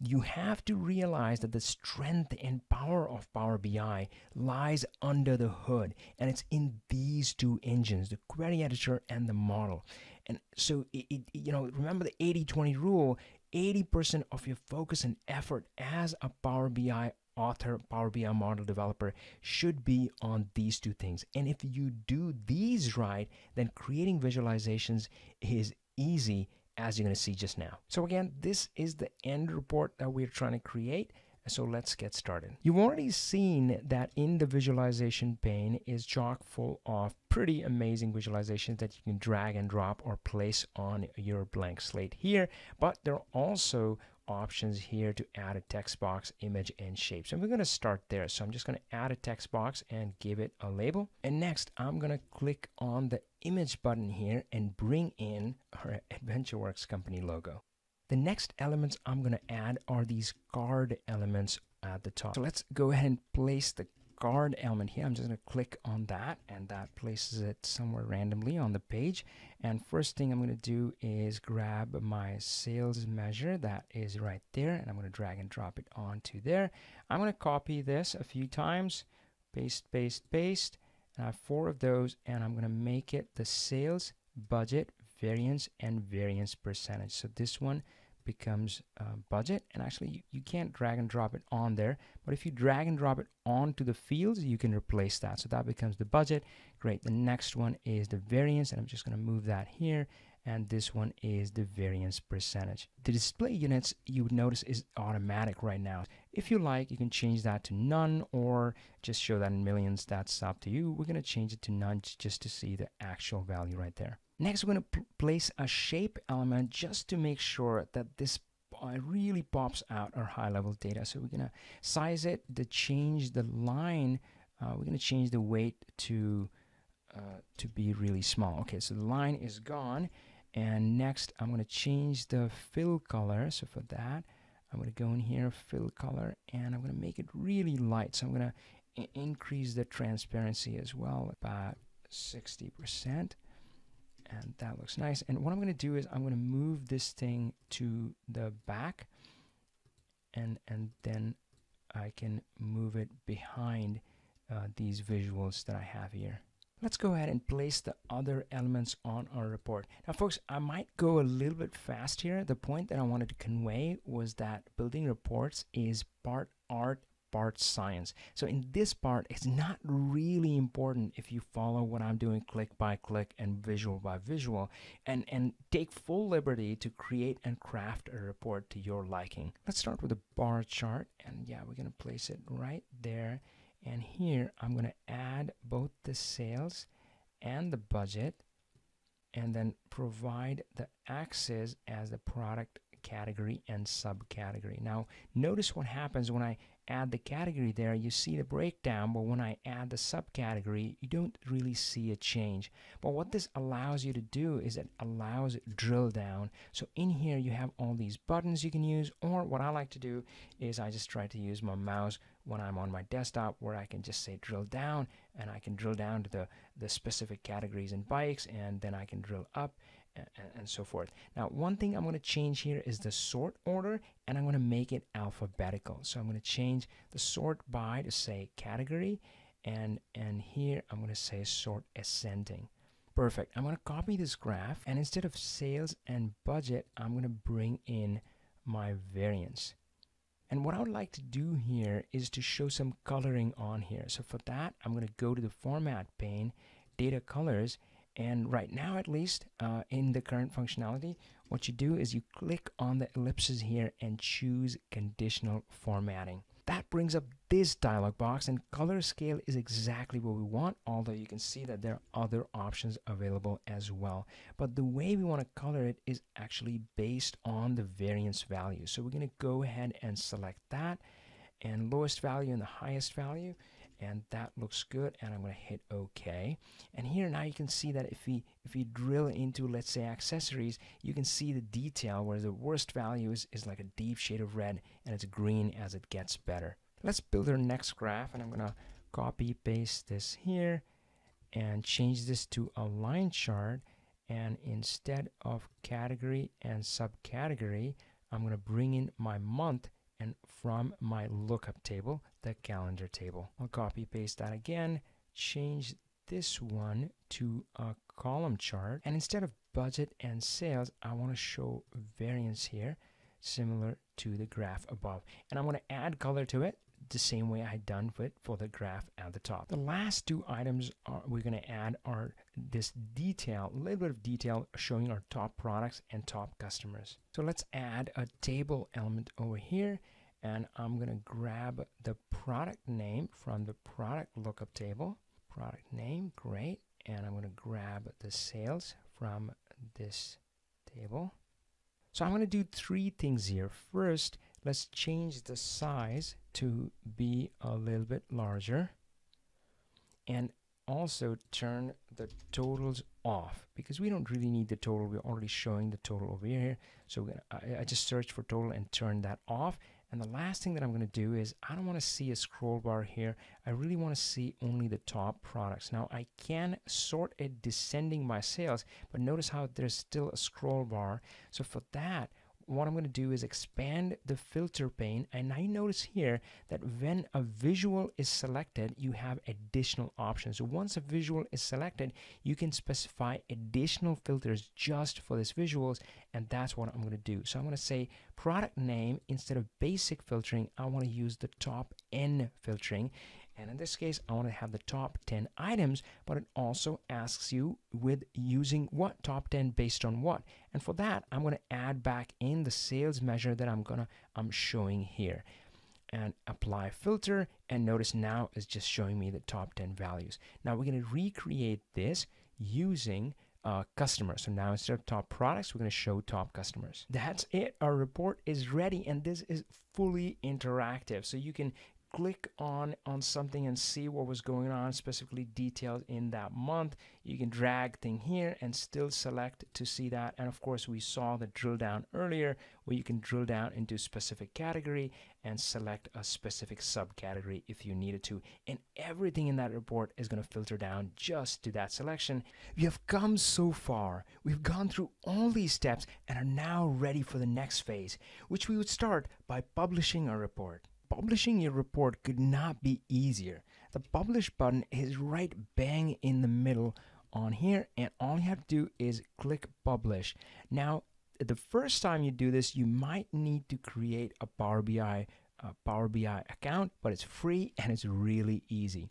you have to realize that the strength and power of Power BI lies under the hood, and it's in these two engines the query editor and the model. And so, it, it, you know, remember the 80 20 rule 80% of your focus and effort as a Power BI author, Power BI model developer should be on these two things. And if you do these right, then creating visualizations is easy as you're going to see just now. So again, this is the end report that we're trying to create. So let's get started. You've already seen that in the visualization pane is chock full of pretty amazing visualizations that you can drag and drop or place on your blank slate here. But there are also options here to add a text box, image, and shape. So we're going to start there. So I'm just going to add a text box and give it a label. And next, I'm going to click on the image button here and bring in our AdventureWorks company logo. The next elements I'm going to add are these card elements at the top. So let's go ahead and place the card element here. I'm just going to click on that and that places it somewhere randomly on the page. And first thing I'm going to do is grab my sales measure that is right there and I'm going to drag and drop it onto there. I'm going to copy this a few times, paste, paste, paste. And I have four of those and I'm going to make it the sales budget variance and variance percentage. So this one becomes uh, budget and actually you, you can't drag and drop it on there but if you drag and drop it onto the fields you can replace that. So that becomes the budget. Great. The next one is the variance and I'm just going to move that here and this one is the variance percentage. The display units you would notice is automatic right now. If you like you can change that to none or just show that in millions. That's up to you. We're going to change it to none just to see the actual value right there Next, we're going to place a shape element just to make sure that this uh, really pops out our high level data. So we're going to size it to change the line. Uh, we're going to change the weight to uh, to be really small. Okay, so the line is gone. And next, I'm going to change the fill color. So for that, I'm going to go in here, fill color, and I'm going to make it really light. So I'm going to increase the transparency as well, about 60% and that looks nice. And what I'm going to do is I'm going to move this thing to the back and, and then I can move it behind uh, these visuals that I have here. Let's go ahead and place the other elements on our report. Now folks, I might go a little bit fast here. The point that I wanted to convey was that building reports is part art part science. So in this part, it's not really important if you follow what I'm doing click by click and visual by visual and, and take full liberty to create and craft a report to your liking. Let's start with a bar chart and yeah, we're to place it right there. And here I'm to add both the sales and the budget and then provide the axis as the product category and subcategory. Now, notice what happens when I add the category there, you see the breakdown, but when I add the subcategory, you don't really see a change. But what this allows you to do is it allows drill down. So in here, you have all these buttons you can use, or what I like to do is I just try to use my mouse when I'm on my desktop where I can just say drill down and I can drill down to the, the specific categories and bikes and then I can drill up and, and so forth. Now, one thing I'm going to change here is the sort order, and I'm going to make it alphabetical. So I'm going to change the sort by to say category, and, and here I'm going to say sort ascending. Perfect. I'm going to copy this graph, and instead of sales and budget, I'm going to bring in my variance. And what I would like to do here is to show some coloring on here. So for that, I'm going to go to the Format pane, Data Colors, and right now, at least, uh, in the current functionality, what you do is you click on the ellipses here and choose conditional formatting. That brings up this dialog box and color scale is exactly what we want, although you can see that there are other options available as well. But the way we want to color it is actually based on the variance value. So we're going to go ahead and select that and lowest value and the highest value and that looks good and I'm going to hit OK. And here now you can see that if we if we drill into let's say accessories you can see the detail where the worst value is, is like a deep shade of red and it's green as it gets better. Let's build our next graph and I'm going to copy paste this here and change this to a line chart. And instead of category and subcategory I'm going to bring in my month and from my lookup table, the calendar table. I'll copy paste that again, change this one to a column chart, and instead of budget and sales, I want to show variance here, similar to the graph above. And I'm going to add color to it the same way I done it for the graph at the top. The last two items are, we're going to add are this detail, a little bit of detail showing our top products and top customers. So let's add a table element over here and I'm going to grab the product name from the product lookup table. Product name, great. And I'm going to grab the sales from this table. So I'm going to do three things here. First, let's change the size to be a little bit larger. And also turn the totals off because we don't really need the total. We're already showing the total over here. So gonna, I, I just search for total and turn that off. And the last thing that I'm going to do is I don't want to see a scroll bar here. I really want to see only the top products. Now I can sort it descending my sales, but notice how there's still a scroll bar. So for that, what I'm going to do is expand the filter pane and I notice here that when a visual is selected you have additional options. So once a visual is selected you can specify additional filters just for this visuals and that's what I'm going to do. So I'm going to say product name instead of basic filtering I want to use the top N filtering and in this case, I want to have the top 10 items, but it also asks you with using what top 10 based on what. And for that, I'm going to add back in the sales measure that I'm going to, I'm showing here and apply filter. And notice now it's just showing me the top 10 values. Now we're going to recreate this using uh, customers. So now instead of top products, we're going to show top customers. That's it. Our report is ready and this is fully interactive. So you can click on on something and see what was going on specifically detailed in that month. You can drag thing here and still select to see that. And of course we saw the drill down earlier where you can drill down into specific category and select a specific subcategory if you needed to. And everything in that report is going to filter down just to that selection. We have come so far. We've gone through all these steps and are now ready for the next phase which we would start by publishing a report Publishing your report could not be easier. The publish button is right bang in the middle on here and all you have to do is click publish. Now the first time you do this you might need to create a Power BI Power BI account but it's free (laughs) and it's really easy.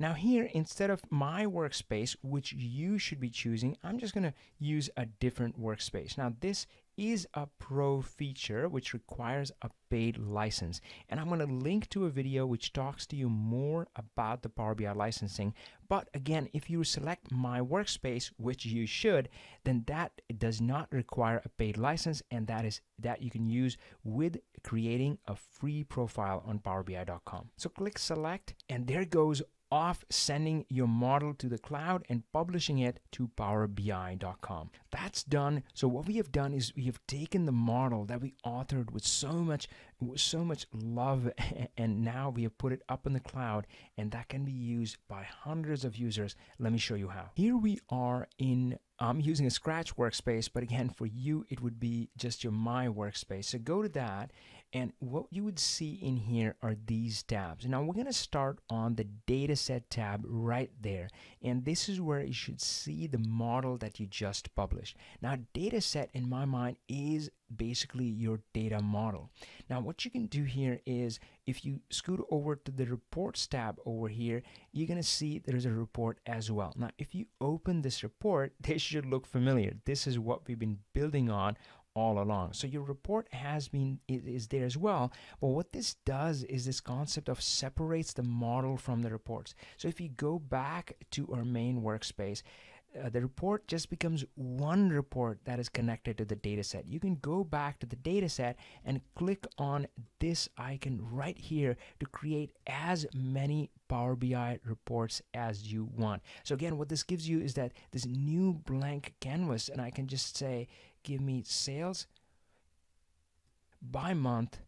Now here instead of my workspace which you should be choosing I'm just gonna use a different workspace. Now this is a pro feature which requires a paid license. And I'm going to link to a video which talks to you more about the Power BI licensing. But again, if you select My Workspace, which you should, then that does not require a paid license and that is that you can use with creating a free profile on powerbi.com. So click select and there goes off sending your model to the cloud and publishing it to powerbi.com. That's done. So what we have done is we have taken the model that we authored with so much with so much love (laughs) and now we have put it up in the cloud and that can be used by hundreds of users. Let me show you how. Here we are in I'm using a Scratch workspace, but again, for you, it would be just your My workspace. So go to that and what you would see in here are these tabs. Now we're going to start on the dataset tab right there. And this is where you should see the model that you just published. Now dataset in my mind is basically your data model. Now what you can do here is if you scoot over to the reports tab over here, you're going to see there's a report as well. Now if you open this report, (laughs) this should look familiar. This is what we've been building on all along. So your report has been is there as well. But what this does is this concept of separates the model from the reports. So if you go back to our main workspace, uh, the report just becomes one report that is connected to the dataset. You can go back to the dataset and click on this icon right here to create as many Power BI reports as you want. So again, what this gives you is that this new blank canvas and I can just say, give me sales by month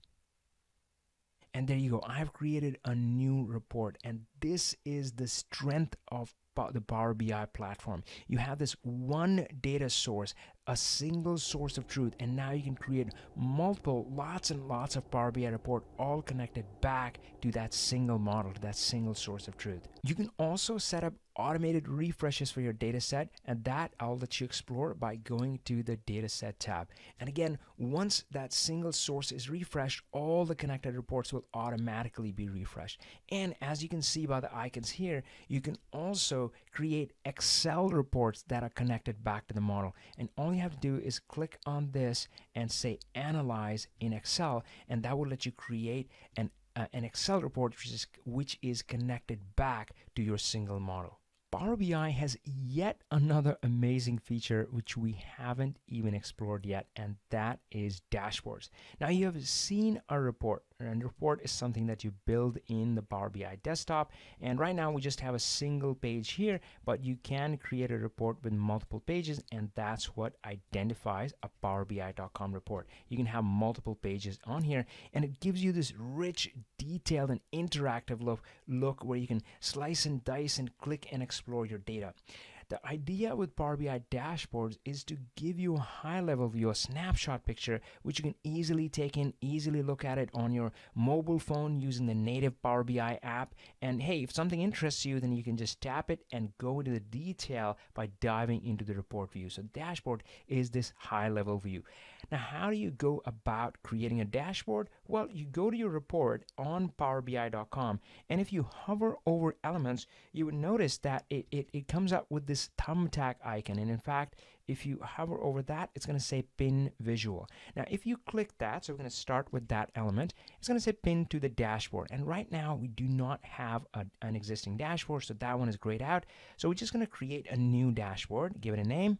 and there you go. I've created a new report and this is the strength of the Power BI platform. You have this one data source, a single source of truth, and now you can create multiple, lots and lots of Power BI report all connected back to that single model, to that single source of truth. You can also set up automated refreshes for your dataset, and that I'll let you explore by going to the dataset tab. And again, once that single source is refreshed, all the connected reports will automatically be refreshed. And as you can see by the icons here, you can also create Excel reports that are connected back to the model. And all you have to do is click on this and say analyze in Excel, and that will let you create an uh, an Excel report which is, which is connected back to your single model. Power BI has yet another amazing feature which we haven't even explored yet, and that is dashboards. Now, you have seen a report, and report is something that you build in the Power BI desktop. And right now, we just have a single page here, but you can create a report with multiple pages, and that's what identifies a PowerBI.com report. You can have multiple pages on here, and it gives you this rich, detailed, and interactive look, look where you can slice and dice and click and explore your data. The idea with Power BI dashboards is to give you a high level view, a snapshot picture, which you can easily take in, easily look at it on your mobile phone using the native Power BI app. And hey, if something interests you, then you can just tap it and go into the detail by diving into the report view. So, dashboard is this high level view. Now, how do you go about creating a dashboard? Well, you go to your report on powerbi.com, and if you hover over elements, you would notice that it, it, it comes up with this thumbtack icon. And in fact, if you hover over that, it's going to say pin visual. Now, if you click that, so we're going to start with that element, it's going to say pin to the dashboard. And right now, we do not have a, an existing dashboard, so that one is grayed out. So we're just going to create a new dashboard, give it a name,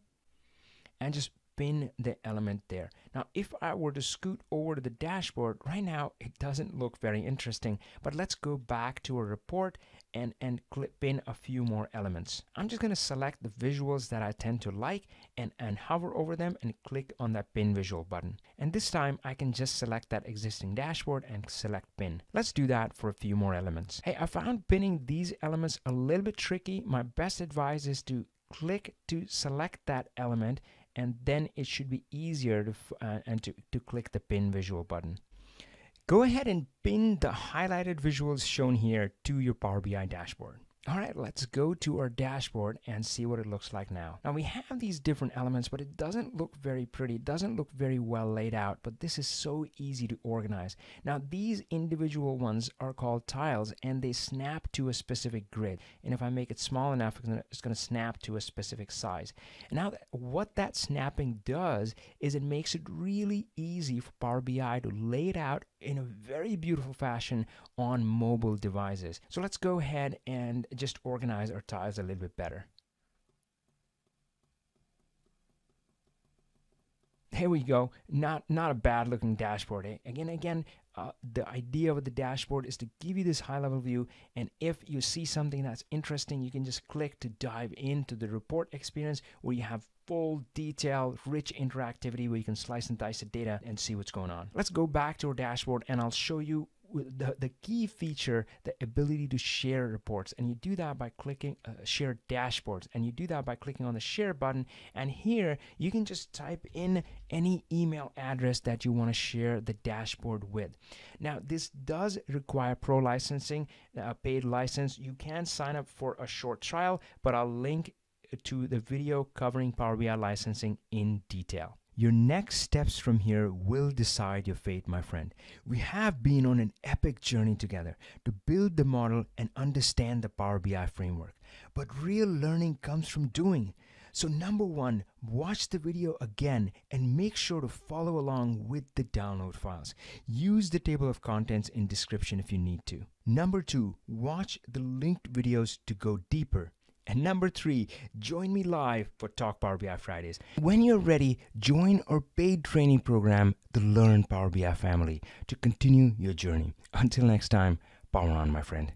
and just pin the element there. Now, if I were to scoot over to the dashboard, right now it doesn't look very interesting, but let's go back to a report and, and clip in a few more elements. I'm just gonna select the visuals that I tend to like and, and hover over them and click on that pin visual button. And this time I can just select that existing dashboard and select pin. Let's do that for a few more elements. Hey, I found pinning these elements a little bit tricky. My best advice is to click to select that element and then it should be easier to uh, and to, to click the pin visual button. Go ahead and pin the highlighted visuals shown here to your Power BI dashboard. All right, let's go to our dashboard and see what it looks like now. Now we have these different elements, but it doesn't look very pretty. It doesn't look very well laid out, but this is so easy to organize. Now these individual ones are called tiles and they snap to a specific grid. And if I make it small enough, it's gonna snap to a specific size. And now what that snapping does is it makes it really easy for Power BI to lay it out in a very beautiful fashion on mobile devices. So let's go ahead and just organize our tiles a little bit better. Here we go. Not not a bad looking dashboard. Eh? Again, again, uh, the idea of the dashboard is to give you this high level view. And if you see something that's interesting, you can just click to dive into the report experience where you have full detail, rich interactivity where you can slice and dice the data and see what's going on. Let's go back to our dashboard and I'll show you the, the key feature, the ability to share reports. And you do that by clicking uh, share dashboards. And you do that by clicking on the share button. And here you can just type in any email address that you want to share the dashboard with. Now, this does require pro licensing, a paid license. You can sign up for a short trial, but I'll link to the video covering Power BI licensing in detail. Your next steps from here will decide your fate, my friend. We have been on an epic journey together to build the model and understand the Power BI framework. But real learning comes from doing. So, number one, watch the video again and make sure to follow along with the download files. Use the table of contents in description if you need to. Number two, watch the linked videos to go deeper. And number three, join me live for Talk Power BI Fridays. When you're ready, join our paid training program, the Learn Power BI family, to continue your journey. Until next time, power on, my friend.